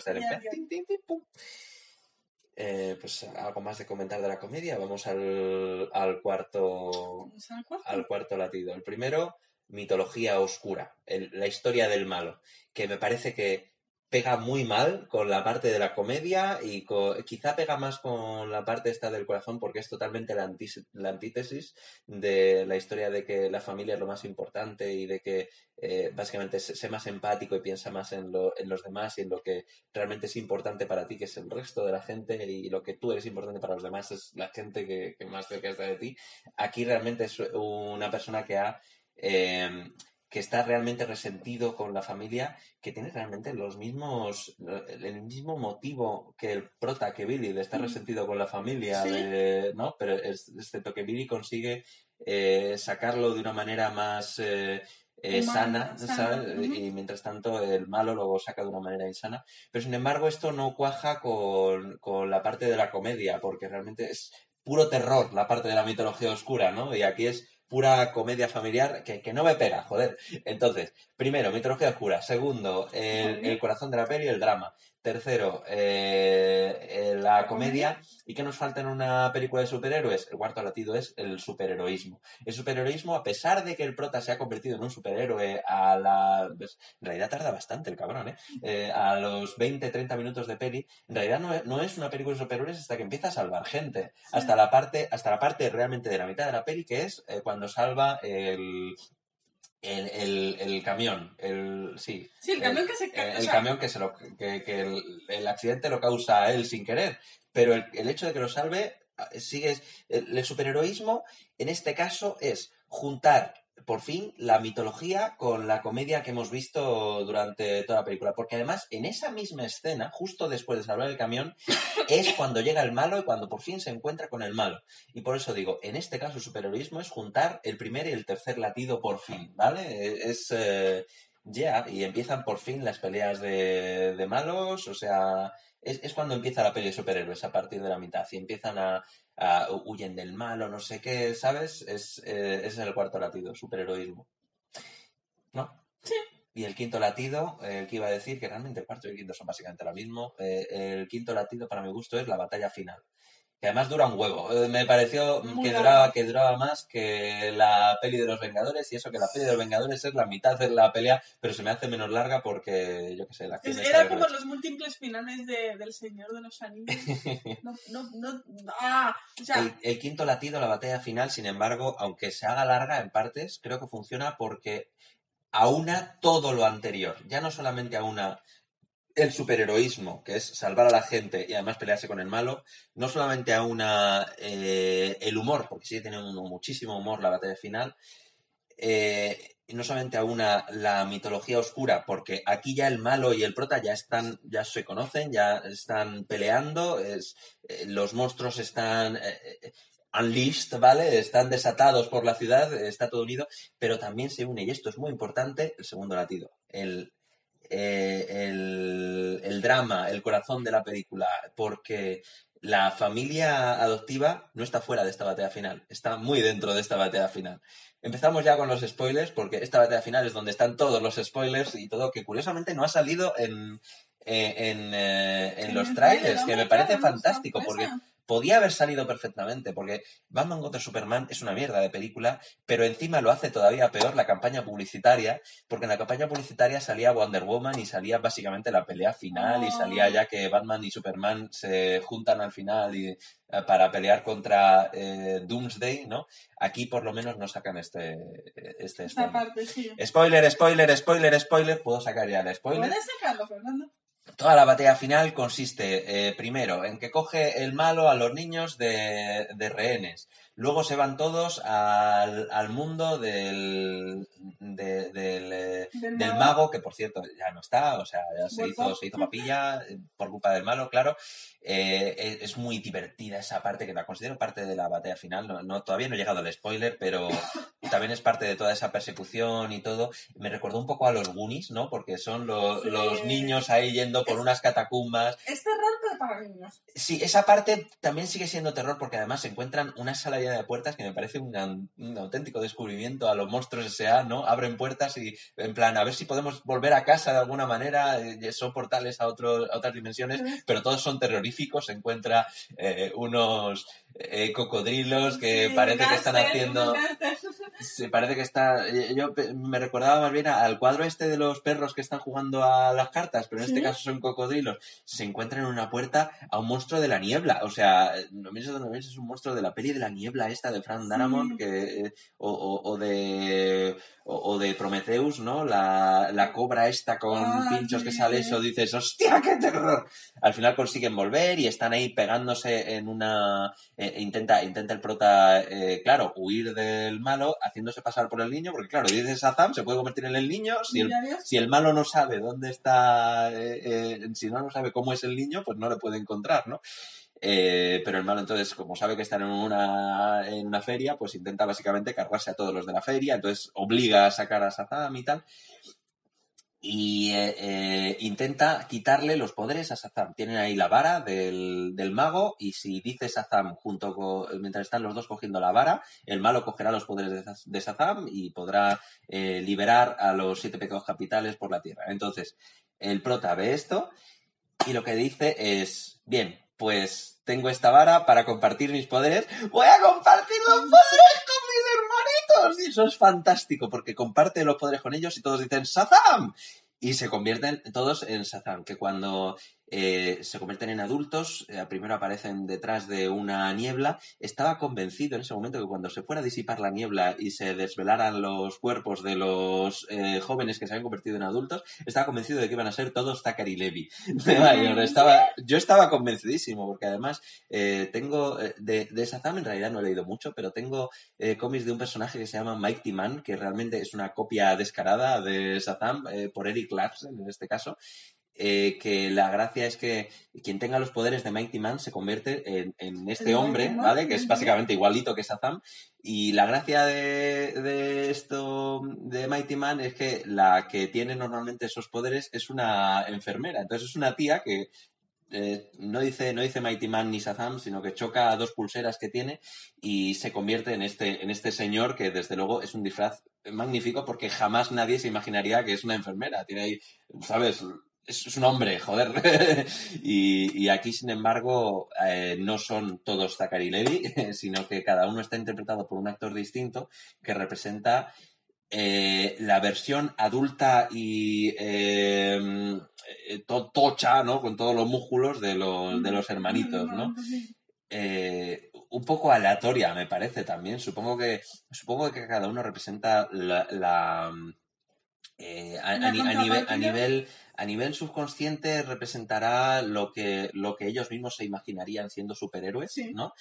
Eh, pues algo más de comentar de la comedia. Vamos al, al cuarto ¿Vamos al cuarto? al cuarto latido. El primero, mitología oscura, el- la historia del malo, que me parece que pega muy mal con la parte de la comedia y quizá pega más con la parte esta del corazón porque es totalmente la, antítesis de la historia de que la familia es lo más importante y de que eh, básicamente sé, más empático y piensa más en, lo- en los demás y en lo que realmente es importante para ti, que es el resto de la gente y lo que tú eres importante para los demás es la gente que, más cerca está de ti. Aquí realmente es una persona que ha eh, que está realmente resentido con la familia, que tiene realmente los mismos el mismo motivo que el prota que Billy de estar Mm. resentido con la familia, Sí. de- ¿no? Pero es, excepto que Billy consigue eh, sacarlo de una manera más eh, eh, sana, sana. Y mientras tanto el malo lo saca de una manera insana. Pero sin embargo esto no cuaja con, con la parte de la comedia, porque realmente es puro terror la parte de la mitología oscura, ¿no? Y aquí es pura comedia familiar que, que no me pega, joder. Entonces, primero, mitología oscura. Segundo, el, el corazón de la peli, el drama. Tercero, eh, eh, la ¿La comedia. ¿Y qué nos falta en una película de superhéroes? El cuarto latido es el superheroísmo. El superheroísmo, a pesar de que el prota se ha convertido en un superhéroe a la... pues, en realidad tarda bastante el cabrón, ¿eh? Eh, a los 20, 30 minutos de peli, en realidad no es, no es una película de superhéroes hasta que empieza a salvar gente. Hasta la parte, hasta la parte realmente de la mitad de la peli, que es eh, cuando salva el, el, el- el camión. El, sí, Sí, el camión que se ca- el, o el sea- camión que, se lo, que, que el, el accidente lo causa él sin querer. Pero el, el hecho de que lo salve, eh, sigue. El, el superheroísmo, en este caso, es juntar por fin la mitología con la comedia que hemos visto durante toda la película. Porque además, en esa misma escena, justo después de salvar el camión, [coughs] es cuando llega el malo y cuando por fin se encuentra con el malo. Y por eso digo, en este caso el superheroísmo es juntar el primer y el tercer latido por fin, ¿vale? Es... eh, ya, y empiezan por fin las peleas de, de malos, o sea, es, es cuando empieza la peli de superhéroes, a partir de la mitad, y empiezan a, a- huyen del malo, no sé qué, ¿sabes? Es, eh, ese es el cuarto latido, superheroísmo. ¿No? Sí. Y el quinto latido, eh, que iba a decir que realmente el cuarto y el quinto son básicamente lo mismo. eh, el quinto latido, para mi gusto, es la batalla final. Que además dura un huevo. Eh, me pareció Muy que larga. duraba, que duraba más que la peli de los Vengadores, y eso que la peli de los Vengadores es la mitad de la pelea, pero se me hace menos larga porque, yo qué sé, la Es- Era como los múltiples finales de, del Señor de los Anillos. [laughs] No, no, no. Ah, o sea, El, el quinto latido, la batalla final, sin embargo, aunque se haga larga en partes, creo que funciona porque aúna todo lo anterior. Ya no solamente aúna el superheroísmo, que es salvar a la gente y además pelearse con el malo, no solamente aúna eh, el humor, porque sí tiene un- muchísimo humor la batalla final, eh, no solamente aúna la mitología oscura, porque aquí ya el malo y el prota ya están, ya se conocen, ya están peleando, eh, los monstruos están unleashed, ¿vale? Están desatados por la ciudad, está todo unido, pero también se une, y esto es muy importante, el segundo latido, el, eh, el, el drama, el corazón de la película, porque la familia adoptiva no está fuera de esta batalla final, está muy dentro de esta batalla final. Empezamos ya con los spoilers, porque esta batalla final es donde están todos los spoilers y todo, que curiosamente no ha salido en, eh, en, eh, en en los trailers, que me parece fantástico, porque. Podía haber salido perfectamente, porque Batman contra Superman es una mierda de película, pero encima lo hace todavía peor la campaña publicitaria, porque en la campaña publicitaria salía Wonder Woman y salía básicamente la pelea final y salía Oh. ya que Batman y Superman se juntan al final y, eh, para pelear contra eh, Doomsday, ¿no? Aquí por lo menos no sacan este, este Esta escena. parte, sí. Spoiler, spoiler, spoiler, spoiler. Puedo sacar ya el spoiler. ¿Puedes sacarlo, Fernando? Toda la batalla final consiste, eh, primero, en que coge el malo a los niños de, de rehenes. Luego se van todos al, al mundo del, de- del, eh, Del del mago. mago, que por cierto ya no está, o sea, ya se hizo, se hizo papilla eh, por culpa del malo, claro. Eh, es, es muy divertida esa parte, que la considero parte de la batalla final. No, no- todavía no he llegado al spoiler, pero [laughs] también es parte de toda esa persecución y todo. Me recordó un poco a los Goonies, ¿no? Porque son lo- Sí. los niños ahí yendo por unas catacumbas. Es terror, pero para niños. Sí, esa parte también sigue siendo terror porque además se encuentran una sala llena de puertas que me parece un, un auténtico descubrimiento a los monstruos S.A., ¿no? Abren puertas y en plan, a ver si podemos volver a casa de alguna manera, eh, son portales a, otro- a otras dimensiones, pero todos son se encuentra eh, unos eh, cocodrilos que Sí, parece que están haciendo... [laughs] Sí, parece que está. eh, Yo me recordaba más bien al cuadro este de los perros que están jugando a las cartas, pero en este caso son cocodrilos. Se encuentran en una puerta a un monstruo de la niebla. O sea, no donde mires, es un monstruo de la peli de la niebla esta de Frank Darabont Sí. que, eh, o, o- o de. O, de Prometheus, ¿no? La, la cobra esta con Ah, pinchos que sale eso, dices, ¡hostia, qué terror! Al final consiguen volver y están ahí pegándose en una. Eh, intenta, intenta el prota, eh, claro, huir del malo haciéndose pasar por el niño, porque claro, dice Shazam, se puede convertir en el niño, si el, si malo no sabe dónde está, eh, eh, si no, no sabe cómo es el niño, pues no le puede encontrar, ¿no? Eh, pero el malo entonces, como sabe que están en una, en una feria, pues intenta básicamente cargarse a todos los de la feria, entonces obliga a sacar a Shazam y tal. Y eh, eh, intenta quitarle los poderes a Shazam. Tienen ahí la vara del, del mago y si dice Shazam junto con, mientras están los dos cogiendo la vara, el malo cogerá los poderes de, Shazam y podrá eh, liberar a los siete pecados capitales por la tierra. Entonces, el prota ve esto y lo que dice es, bien, pues tengo esta vara para compartir mis poderes, voy a compartir los poderes eso es fantástico porque comparte los poderes con ellos y todos dicen Shazam. Y se convierten todos en Shazam, que cuando eh, se convierten en adultos, eh, primero aparecen detrás de una niebla. Estaba convencido en ese momento que cuando se fuera a disipar la niebla y se desvelaran los cuerpos de los eh, jóvenes que se habían convertido en adultos, estaba convencido de que iban a ser todos Zachary Levy. [laughs] estaba, yo estaba convencidísimo, porque además tengo, de, de Shazam en realidad no he leído mucho, pero tengo cómics de un personaje que se llama Mike Timan, que realmente es una copia descarada de Shazam, por Eric Larsen en este caso, eh, que la gracia es que quien tenga los poderes de Mighty Man se convierte en, en este hombre, ¿vale? Que es básicamente igualito que Shazam. Y la gracia de, de esto de Mighty Man es que la que tiene normalmente esos poderes es una enfermera. Entonces es una tía que eh, no dice no dice Mighty Man ni Shazam, sino que choca a dos pulseras que tiene y se convierte en este en este señor que desde luego es un disfraz magnífico porque jamás nadie se imaginaría que es una enfermera. Tiene ahí, ¿sabes? Es, un hombre, joder. [laughs] y, y aquí, sin embargo, eh, no son todos Zachary Levy, [laughs] sino que cada uno está interpretado por un actor distinto que representa eh, la versión adulta y eh, eh, to- tocha, ¿no? Con todos los músculos de los, de los hermanitos, ¿no? un poco aleatoria, me parece también. Supongo que, supongo que cada uno representa la, eh, a, nivel, a nivel a nivel subconsciente representará lo que, lo que ellos mismos se imaginarían siendo superhéroes, Sí. ¿no?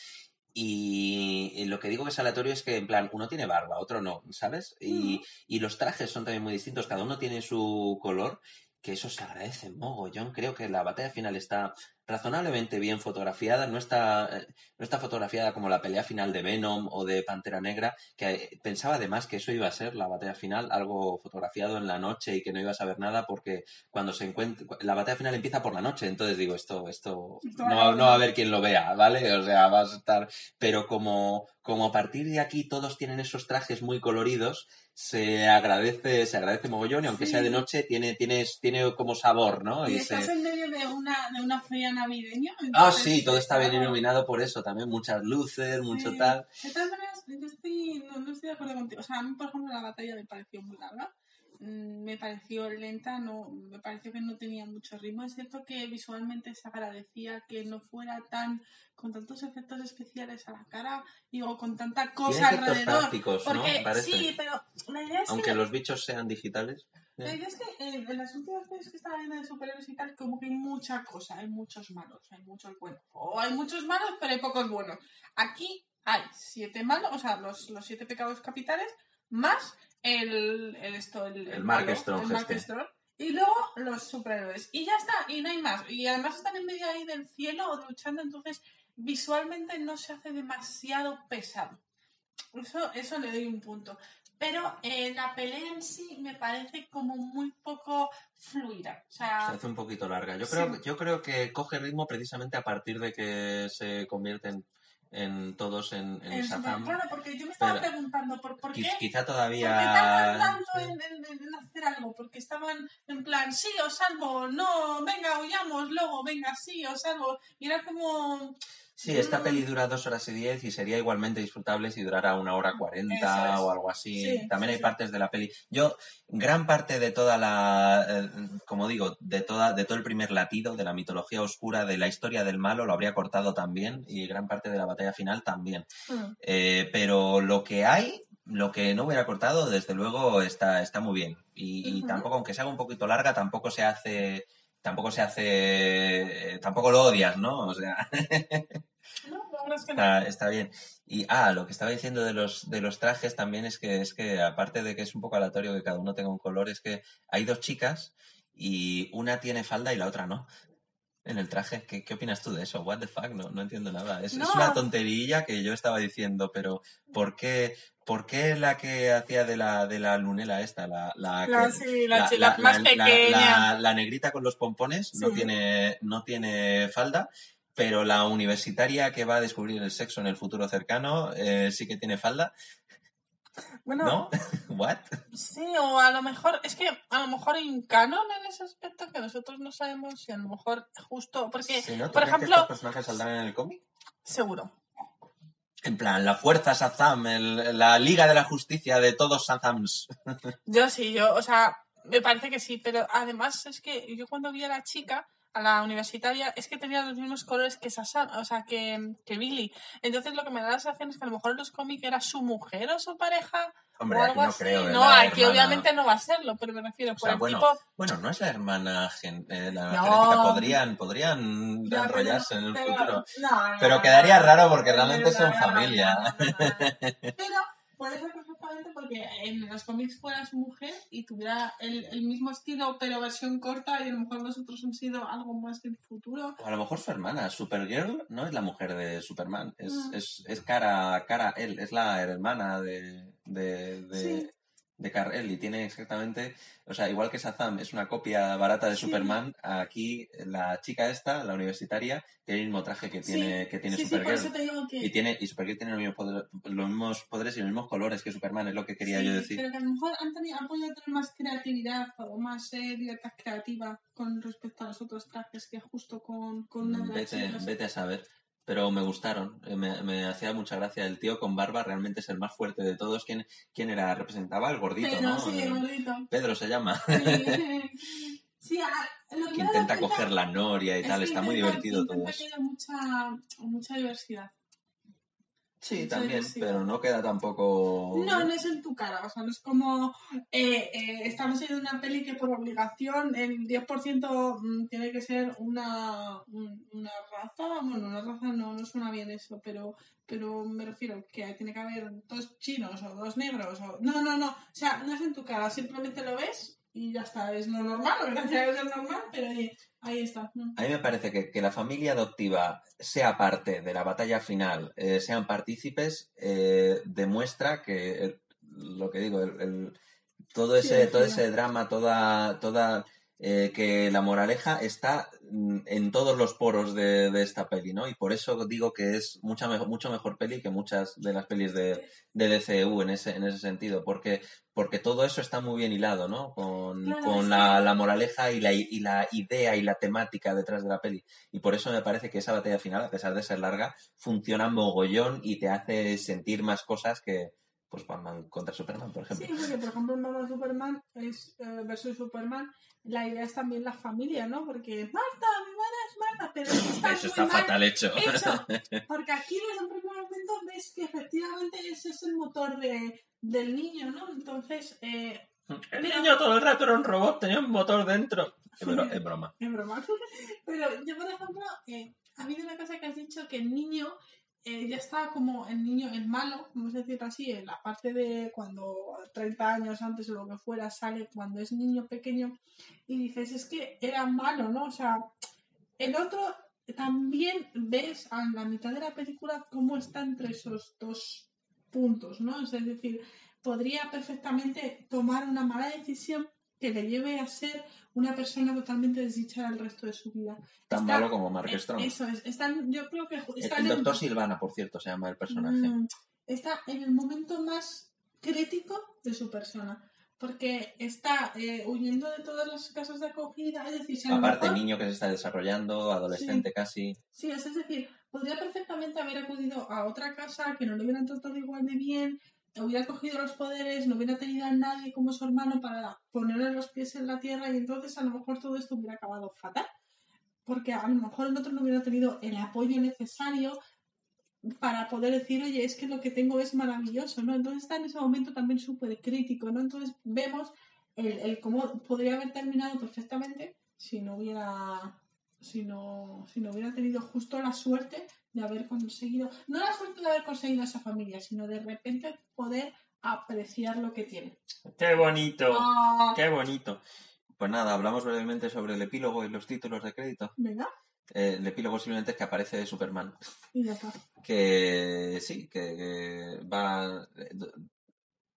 Y, y lo que digo que es aleatorio es que, en plan, uno tiene barba, otro no, ¿sabes? Y, y los trajes son también muy distintos, cada uno tiene su color, que eso se agradece mogollón. Creo que la batalla final está razonablemente bien fotografiada, no está, eh, no está fotografiada como la pelea final de Venom o de Pantera Negra, que eh, pensaba además que eso iba a ser la batalla final, algo fotografiado en la noche y que no ibas a ver nada porque cuando se encuentra, la batalla final empieza por la noche, entonces digo, esto, esto, no, va a- no va a haber quien lo vea, ¿vale? O sea, vas a estar, pero como, como a partir de aquí todos tienen esos trajes muy coloridos, se agradece, se agradece mogollón y aunque Sí. sea de noche, tiene, tiene, tiene como sabor, ¿no? Y Y estás se- en medio de una, de una feria navideña. Ah, sí, todo está bien iluminado por eso, también muchas luces, mucho Sí. tal. De todas maneras, yo estoy, no, no estoy de acuerdo contigo. O sea, a mí, por ejemplo, la batalla me pareció muy larga. Mm, Me pareció lenta, no, me pareció que no tenía mucho ritmo. Es cierto que visualmente se agradecía que no fuera tan con tantos efectos especiales a la cara, digo, con tanta cosa alrededor. prácticos, ¿no? Porque Parece. sí, pero la idea es Aunque que los bichos sean digitales. la idea es que eh, en las últimas veces que estaba viendo de superhéroes y tal, como que hay mucha cosa, hay muchos malos, hay muchos buenos. O hay muchos malos, pero hay pocos buenos. Aquí hay siete malos, o sea, los, los siete pecados capitales, más el, el esto, el, El Mark Strong el Mark este. Strong. Y luego los superhéroes. Y ya está, y no hay más. Y además están en medio ahí del cielo luchando, entonces visualmente no se hace demasiado pesado. Eso, eso le doy un punto. Pero eh, la pelea en sí me parece como muy poco fluida. O Se hace un poquito larga. Yo Sí. creo, yo creo que coge ritmo precisamente a partir de que se convierten en todos en, en en super- Shazam. claro, porque yo me estaba Pero- preguntando por, por qué. Quiz- Quizá ¿Por qué todavía. tardan tanto en, en- en hacer algo? Porque estaban en plan, sí, os salvo, no, venga, huyamos, luego, venga, sí, os salvo. Y era como, Sí, esta Mm. peli dura dos horas y diez y sería igualmente disfrutable si durara una hora cuarenta Eso es. o algo así. Sí, También sí, hay sí. partes de la peli. Yo, gran parte de toda la, eh, como digo, de toda, de todo el primer latido, de la mitología oscura, de la historia del malo, lo habría cortado también y gran parte de la batalla final también. mm, Eh, pero lo que hay, lo que no hubiera cortado, desde luego está, está muy bien. Y, y tampoco, aunque se haga un poquito larga, tampoco se hace, tampoco se hace, eh, tampoco lo odias, ¿no? O sea, [laughs] no, la verdad es que no. está, está bien. Y, ah, lo que estaba diciendo de los, de los trajes también es que, es que, aparte de que es un poco aleatorio que cada uno tenga un color, es que hay dos chicas y una tiene falda y la otra no. En el traje, ¿qué, qué opinas tú de eso? What the fuck, no, no entiendo nada. Es, es una tonterilla que yo estaba diciendo, pero ¿por qué, por qué la que hacía de la, de la lunela esta, la, la, La, que- sí, la, la más la- pequeña. la- la negrita con los pompones no tiene, no tiene falda, pero la universitaria que va a descubrir el sexo en el futuro cercano eh, sí que tiene falda, bueno, ¿no? [laughs] ¿What? Sí, o a lo mejor, es que a lo mejor hay un canon en ese aspecto que nosotros no sabemos y a lo mejor justo, porque, Sí, ¿no? ¿Tú por que ejemplo, estos personajes saldrán en el cómic? seguro. En plan, la fuerza Shazam, el- la Liga de la Justicia de todos Shazams. [laughs] Yo sí, yo, o sea, me parece que sí, pero además es que yo cuando vi a la chica, a la universitaria, es que tenía los mismos colores que Sasha, o sea, que, que Billy. Entonces lo que me da la sensación es que a lo mejor en los cómics era su mujer o su pareja. Hombre, o aquí no así. creo. No, aquí hermana- obviamente no va a serlo, pero me refiero O por el bueno, tipo. bueno, no es la hermana gen- eh, la No. genética. Podrían, podrían pero- enrollarse en el futuro. no, no, Pero no, quedaría no, raro porque no, realmente no, son no, no, familia. no, no, no, no. Pero puede ser perfectamente porque en los cómics fuera su mujer y tuviera el, el mismo estilo, pero versión corta, y a lo mejor los otros han sido algo más del futuro. O a lo mejor su hermana, Supergirl, no es la mujer de Superman, es, Mm. es, es cara, cara él, es la hermana de, de, de, Sí. De y tiene exactamente, o sea, igual que Shazam es una copia barata de Sí. Superman, aquí la chica esta, la universitaria, tiene el mismo traje que tiene, Sí, que tiene sí, sí, por Supergirl. eso te digo que. Y tiene, y Supergirl tiene los mismos, poder- los mismos poderes y los mismos colores que Superman, es lo que quería yo decir. Pero que a lo mejor tenido, han podido tener más creatividad o más eh, libertad creativa con respecto a los otros trajes que justo con, con una de las Vete, vete a saber. Pero me gustaron, eh, me, me hacía mucha gracia. El tío con barba realmente es el más fuerte de todos. ¿Quién, quién era? Representaba al gordito, ¿no? sí, Eh, gordito. Pedro se llama. Sí, sí, [laughs] a- lo que intenta coger la noria y es tal. Está muy divertido todo mucha, mucha diversidad. Sí, también, diversidad. pero no queda tampoco... No, no es en tu cara, o sea, no es como eh, eh, estamos en una peli que por obligación el 10% mm, tiene que ser una, un- una raza, bueno, una raza no, no suena bien eso, pero, pero me refiero que tiene que haber dos chinos o dos negros, o no, no, no, o sea, no es en tu cara, simplemente lo ves y ya está, es lo normal, lo que tendría que ser normal, pero oye, ahí está. A mí me parece que, que la familia adoptiva sea parte de la batalla final, eh, sean partícipes, eh, demuestra que el- lo que digo, el, el- todo ese, todo ese drama, toda, toda eh, que la moraleja está mm, en todos los poros de, de esta peli, ¿no? Y por eso digo que es mucha mejor, mucho mejor peli que muchas de las pelis de, de DCU en ese, en ese sentido, porque, porque todo eso está muy bien hilado, ¿no? Con, Claro, con la, la moraleja y la, y la idea y la temática detrás de la peli. Y por eso me parece que esa batalla final, a pesar de ser larga, funciona mogollón y te hace sentir más cosas que pues Batman contra Superman, por ejemplo. Sí, porque por ejemplo en Batman Superman es, eh, versus Superman, la idea es también la familia, ¿no? Porque Marta, mi madre es Marta, pero está Eso muy está mal fatal hecho. hecho. [laughs] Porque aquí desde un primer momento ves que efectivamente ese es el motor de, del niño, ¿no? Entonces, eh, El niño todo el rato era un robot, tenía un motor dentro. Es, bro- es broma. Es broma. [laughs] Pero yo, por ejemplo, eh, ha habido una cosa que has dicho que el niño eh, ya estaba como el niño, el malo, vamos a decirlo así, en la parte de cuando 30 años antes o lo que fuera sale cuando es niño pequeño y dices, es que era malo, ¿no? O sea, el otro también ves a la mitad de la película cómo está entre esos dos puntos, ¿no? Es decir, podría perfectamente tomar una mala decisión que le lleve a ser una persona totalmente desdichada el resto de su vida. Tan Está- malo como Mark Eh, Strong. Eso es. Están, yo creo que ju- El, el en- doctor Silvana, por cierto, se llama el personaje. Mm, está en el momento más crítico de su persona. Porque está eh, huyendo de todas las casas de acogida. Es decir, si Aparte, mejor- niño que se está desarrollando, adolescente casi. Sí, es, es decir, podría perfectamente haber acudido a otra casa que no le hubieran tratado igual de bien, hubiera cogido los poderes, no hubiera tenido a nadie como su hermano para ponerle los pies en la tierra y entonces a lo mejor todo esto hubiera acabado fatal. Porque a lo mejor el otro no hubiera tenido el apoyo necesario para poder decir, oye, es que lo que tengo es maravilloso, ¿no? Entonces está en ese momento también súper crítico, ¿no? Entonces vemos el, el cómo podría haber terminado perfectamente si no hubiera si no, si no hubiera tenido justo la suerte de haber conseguido, no la suerte de haber conseguido esa familia, sino de repente poder apreciar lo que tiene. ¡Qué bonito! Ah, ¡Qué bonito! Pues nada, hablamos brevemente sobre el epílogo y los títulos de crédito. Venga, Eh, el epílogo simplemente es que aparece Superman. y ya está. Que sí, que, que va.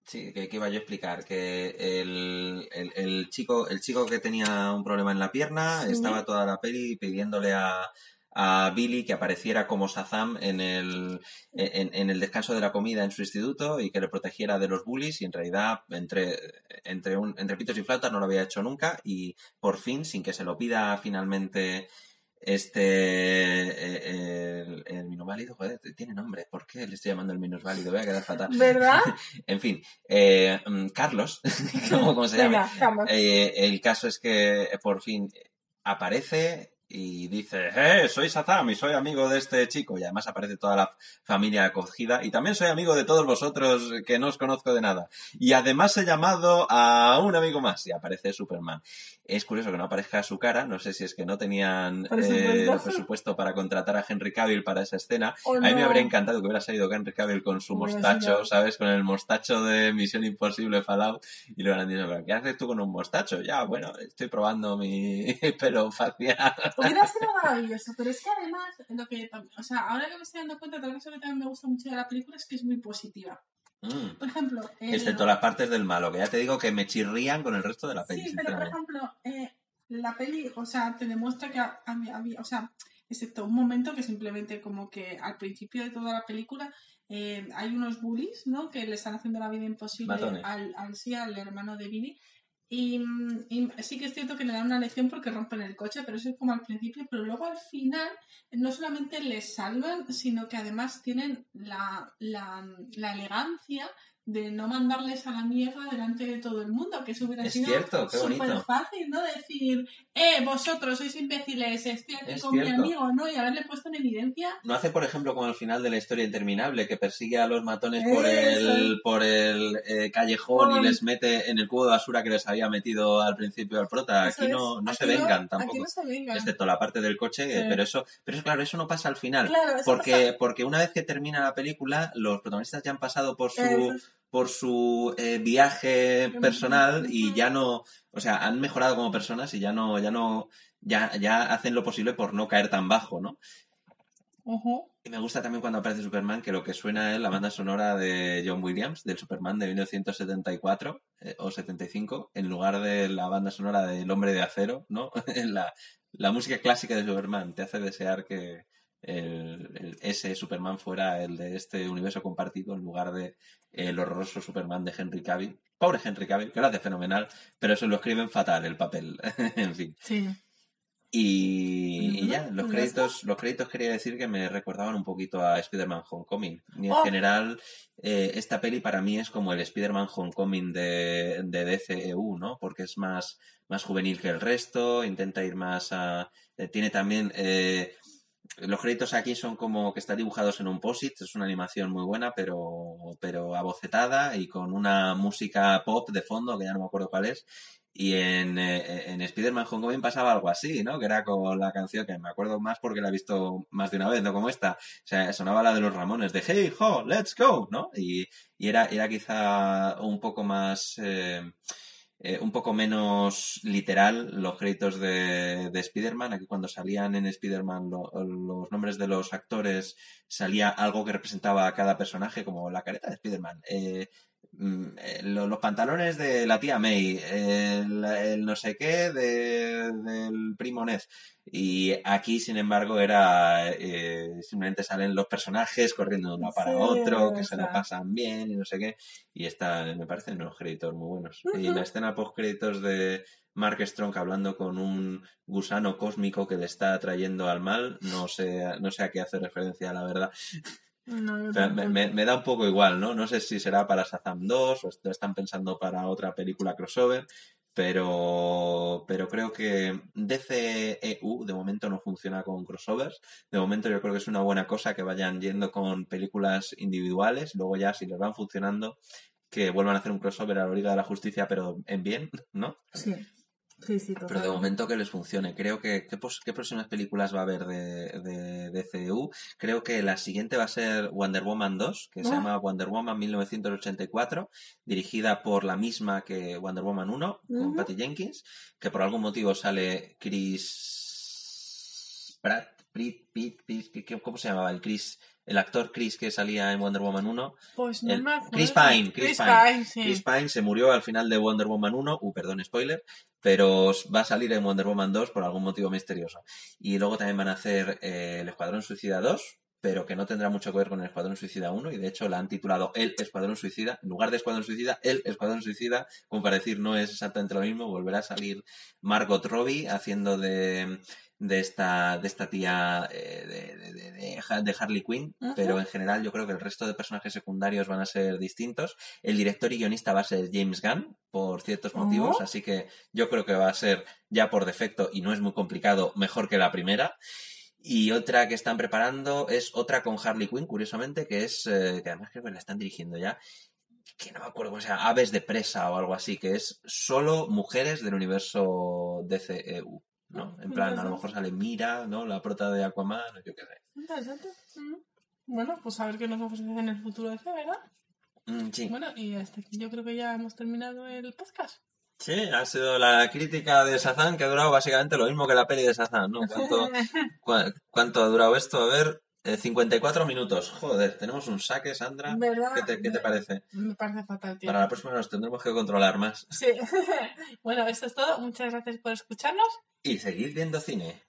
Sí, que, que iba yo a explicar que el, el- el chico el chico que tenía un problema en la pierna Sí. estaba toda la peli pidiéndole a, a Billy que apareciera como Shazam en el, en, en el descanso de la comida en su instituto y que le protegiera de los bullies y en realidad entre, entre, un, entre pitos y flautas no lo había hecho nunca y por fin, sin que se lo pida finalmente este eh, el, el minusválido, joder, tiene nombre, ¿por qué le estoy llamando el minusválido? Voy a quedar fatal. ¿Verdad? [laughs] En fin, eh, mm, Carlos, [laughs] como, como se llama, Venga, eh, el caso es que por fin aparece y dice, eh, soy Shazam y soy amigo de este chico. Y además aparece toda la familia acogida. Y también soy amigo de todos vosotros que no os conozco de nada. Y además he llamado a un amigo más. Y aparece Superman. Es curioso que no aparezca su cara. No sé si es que no tenían Presupuesto. eh, presupuesto para contratar a Henry Cavill para esa escena. Oh, A mí me habría encantado que hubiera salido Henry Cavill con su Hubiera mostacho, ¿sabes? Con el mostacho de Misión Imposible Fallout. Y le hubieran dicho, "¿Pero ¿qué haces tú con un mostacho? Ya, bueno, estoy probando mi [laughs] pelo facial. Hubiera sido maravilloso, pero es que además, lo que, o sea, ahora que me estoy dando cuenta, otra cosa que también me gusta mucho de la película es que es muy positiva. Mm. Por ejemplo, el- Excepto las partes del malo, que ya te digo que me chirrían con el resto de la peli, Sí, pero por ejemplo, eh, la peli, o sea, te demuestra que ha- había, o sea, excepto un momento que simplemente como que al principio de toda la película eh, hay unos bullies, ¿no? Que le están haciendo la vida imposible al, al, sí, al hermano de Billy. Y, mm, y sí que es cierto que le dan una lección porque rompen el coche, pero eso es como al principio, pero luego al final no solamente les salvan, sino que además tienen la, la, la elegancia de no mandarles a la mierda delante de todo el mundo, que eso hubiera Es sido súper fácil, ¿no? Decir, eh, vosotros sois imbéciles, estoy aquí Es con mi amigo, ¿no? Y haberle puesto en evidencia. No hace, por ejemplo, como el final de la historia interminable, que persigue a los matones por el, por el eh, callejón y les mete en el cubo de basura que les había metido al principio al prota. Eso Aquí no, no se Aquí vengan Aquí tampoco. no se vengan. Excepto la parte del coche, eh, Sí. pero eso, pero claro, eso no pasa al final. Claro, Porque, porque una vez que termina la película, los protagonistas ya han pasado por su, Eso. Por su eh, viaje personal y ya no, o sea, han mejorado como personas y ya no, ya no, ya, ya hacen lo posible por no caer tan bajo, ¿no? Y me gusta también cuando aparece Superman que lo que suena es la banda sonora de John Williams, del Superman de 1974 eh, o 75, en lugar de la banda sonora del Hombre de Acero, ¿no? [laughs] la, la música clásica de Superman te hace desear que el- el- ese Superman fuera el de este universo compartido en lugar de el horroroso Superman de Henry Cavill. Pobre Henry Cavill, que lo hace fenomenal, pero se lo escriben fatal el papel. [laughs] en fin. Sí. Y, y ya, Ujú, los créditos, los créditos quería decir que me recordaban un poquito a Spider-Man Homecoming. Y en Oh. general, eh, esta peli para mí es como el Spider-Man Homecoming de, de DCEU, ¿no? Porque es más, más juvenil que el resto, intenta ir más a... eh, tiene también... eh, los créditos aquí son como que están dibujados en un POSIT, es una animación muy buena, pero, pero abocetada y con una música pop de fondo, que ya no me acuerdo cuál es. Y en, eh, en Spider-Man Homecoming pasaba algo así, ¿no? Que era con la canción que me acuerdo más porque la he visto más de una vez, no como esta. O sea, sonaba la de los Ramones, de Hey Ho, let's go, ¿no? Y, y era, era quizá un poco más. eh, eh, un poco menos literal los créditos de, de Spider-Man. Aquí cuando salían en Spider-Man lo- los nombres de los actores salía algo que representaba a cada personaje, como la careta de Spider-Man. eh, los pantalones de la tía May, el, el no sé qué de- del primo Ned. Y aquí, sin embargo, era eh, simplemente salen los personajes corriendo de uno para Sí, otro, que se lo pasan bien y no sé qué. Y está, me parecen unos créditos muy buenos. Y la escena post créditos de Mark Strong hablando con un gusano cósmico que le está trayendo al mal, no sé, no sé a qué hace referencia, la verdad. No, yo O sea, me, tampoco. me- me da un poco igual, ¿no? No sé si será para Shazam 2 o están pensando para otra película crossover, pero, pero creo que DCEU de momento no funciona con crossovers. De momento yo creo que es una buena cosa que vayan yendo con películas individuales, luego ya si les van funcionando, que vuelvan a hacer un crossover a la Liga de la Justicia, pero en bien, ¿no? Sí. Sí, sí, Pero de momento que les funcione. Creo que. ¿Qué, pos- qué próximas películas va a haber de, de, de CEU? Creo que la siguiente va a ser Wonder Woman 2, que se Ah. llama Wonder Woman 1984, dirigida por la misma que Wonder Woman 1, con. Patty Jenkins, que por algún motivo sale Chris. Pratt, Pitt, ¿qué- qué- ¿cómo se llamaba? El Chris. El actor Chris que salía en Wonder Woman 1. Pues no el- me acuerdo. Chris Pine, Chris Chris Pine. Pine, sí. Chris Pine se murió al final de Wonder Woman 1, uh, perdón, spoiler, pero va a salir en Wonder Woman 2 por algún motivo misterioso. Y luego también van a hacer eh, el Escuadrón Suicida 2, pero que no tendrá mucho que ver con el Escuadrón Suicida 1, y de hecho la han titulado El Escuadrón Suicida, en lugar de Escuadrón Suicida, El Escuadrón Suicida, como para decir no es exactamente lo mismo, volverá a salir Margot Robbie haciendo de de esta, de esta tía eh, de, de- de- de Ha- de Harley Quinn, pero en general yo creo que el resto de personajes secundarios van a ser distintos. El director y guionista va a ser James Gunn, por ciertos Oh. motivos, así que yo creo que va a ser ya por defecto, y no es muy complicado, mejor que la primera. Y otra que están preparando es otra con Harley Quinn, curiosamente, que es, eh, que además creo que la están dirigiendo ya, que no me acuerdo cómo se llama, Aves de Presa o algo así, que es solo mujeres del universo DCEU, ¿no? En plan, a lo mejor sale Mira, ¿no? La prota de Aquaman, yo qué sé. Interesante. Mm. Bueno, pues a ver qué nos ofrecen en el futuro de C, ¿verdad? Mm, sí. Bueno, y hasta aquí yo creo que ya hemos terminado el podcast. Sí, ha sido la crítica de Shazam que ha durado básicamente lo mismo que la peli de Shazam, ¿no? ¿Cuánto, [laughs] cua- cuánto ha durado esto? A ver, eh, 54 minutos. Joder, tenemos un saque, Sandra. ¿Verdad? ¿Qué te, qué te parece? Me parece fatal, tío. Para la próxima nos tendremos que controlar más Sí. [laughs] bueno, eso es todo. Muchas gracias por escucharnos. y seguir viendo cine.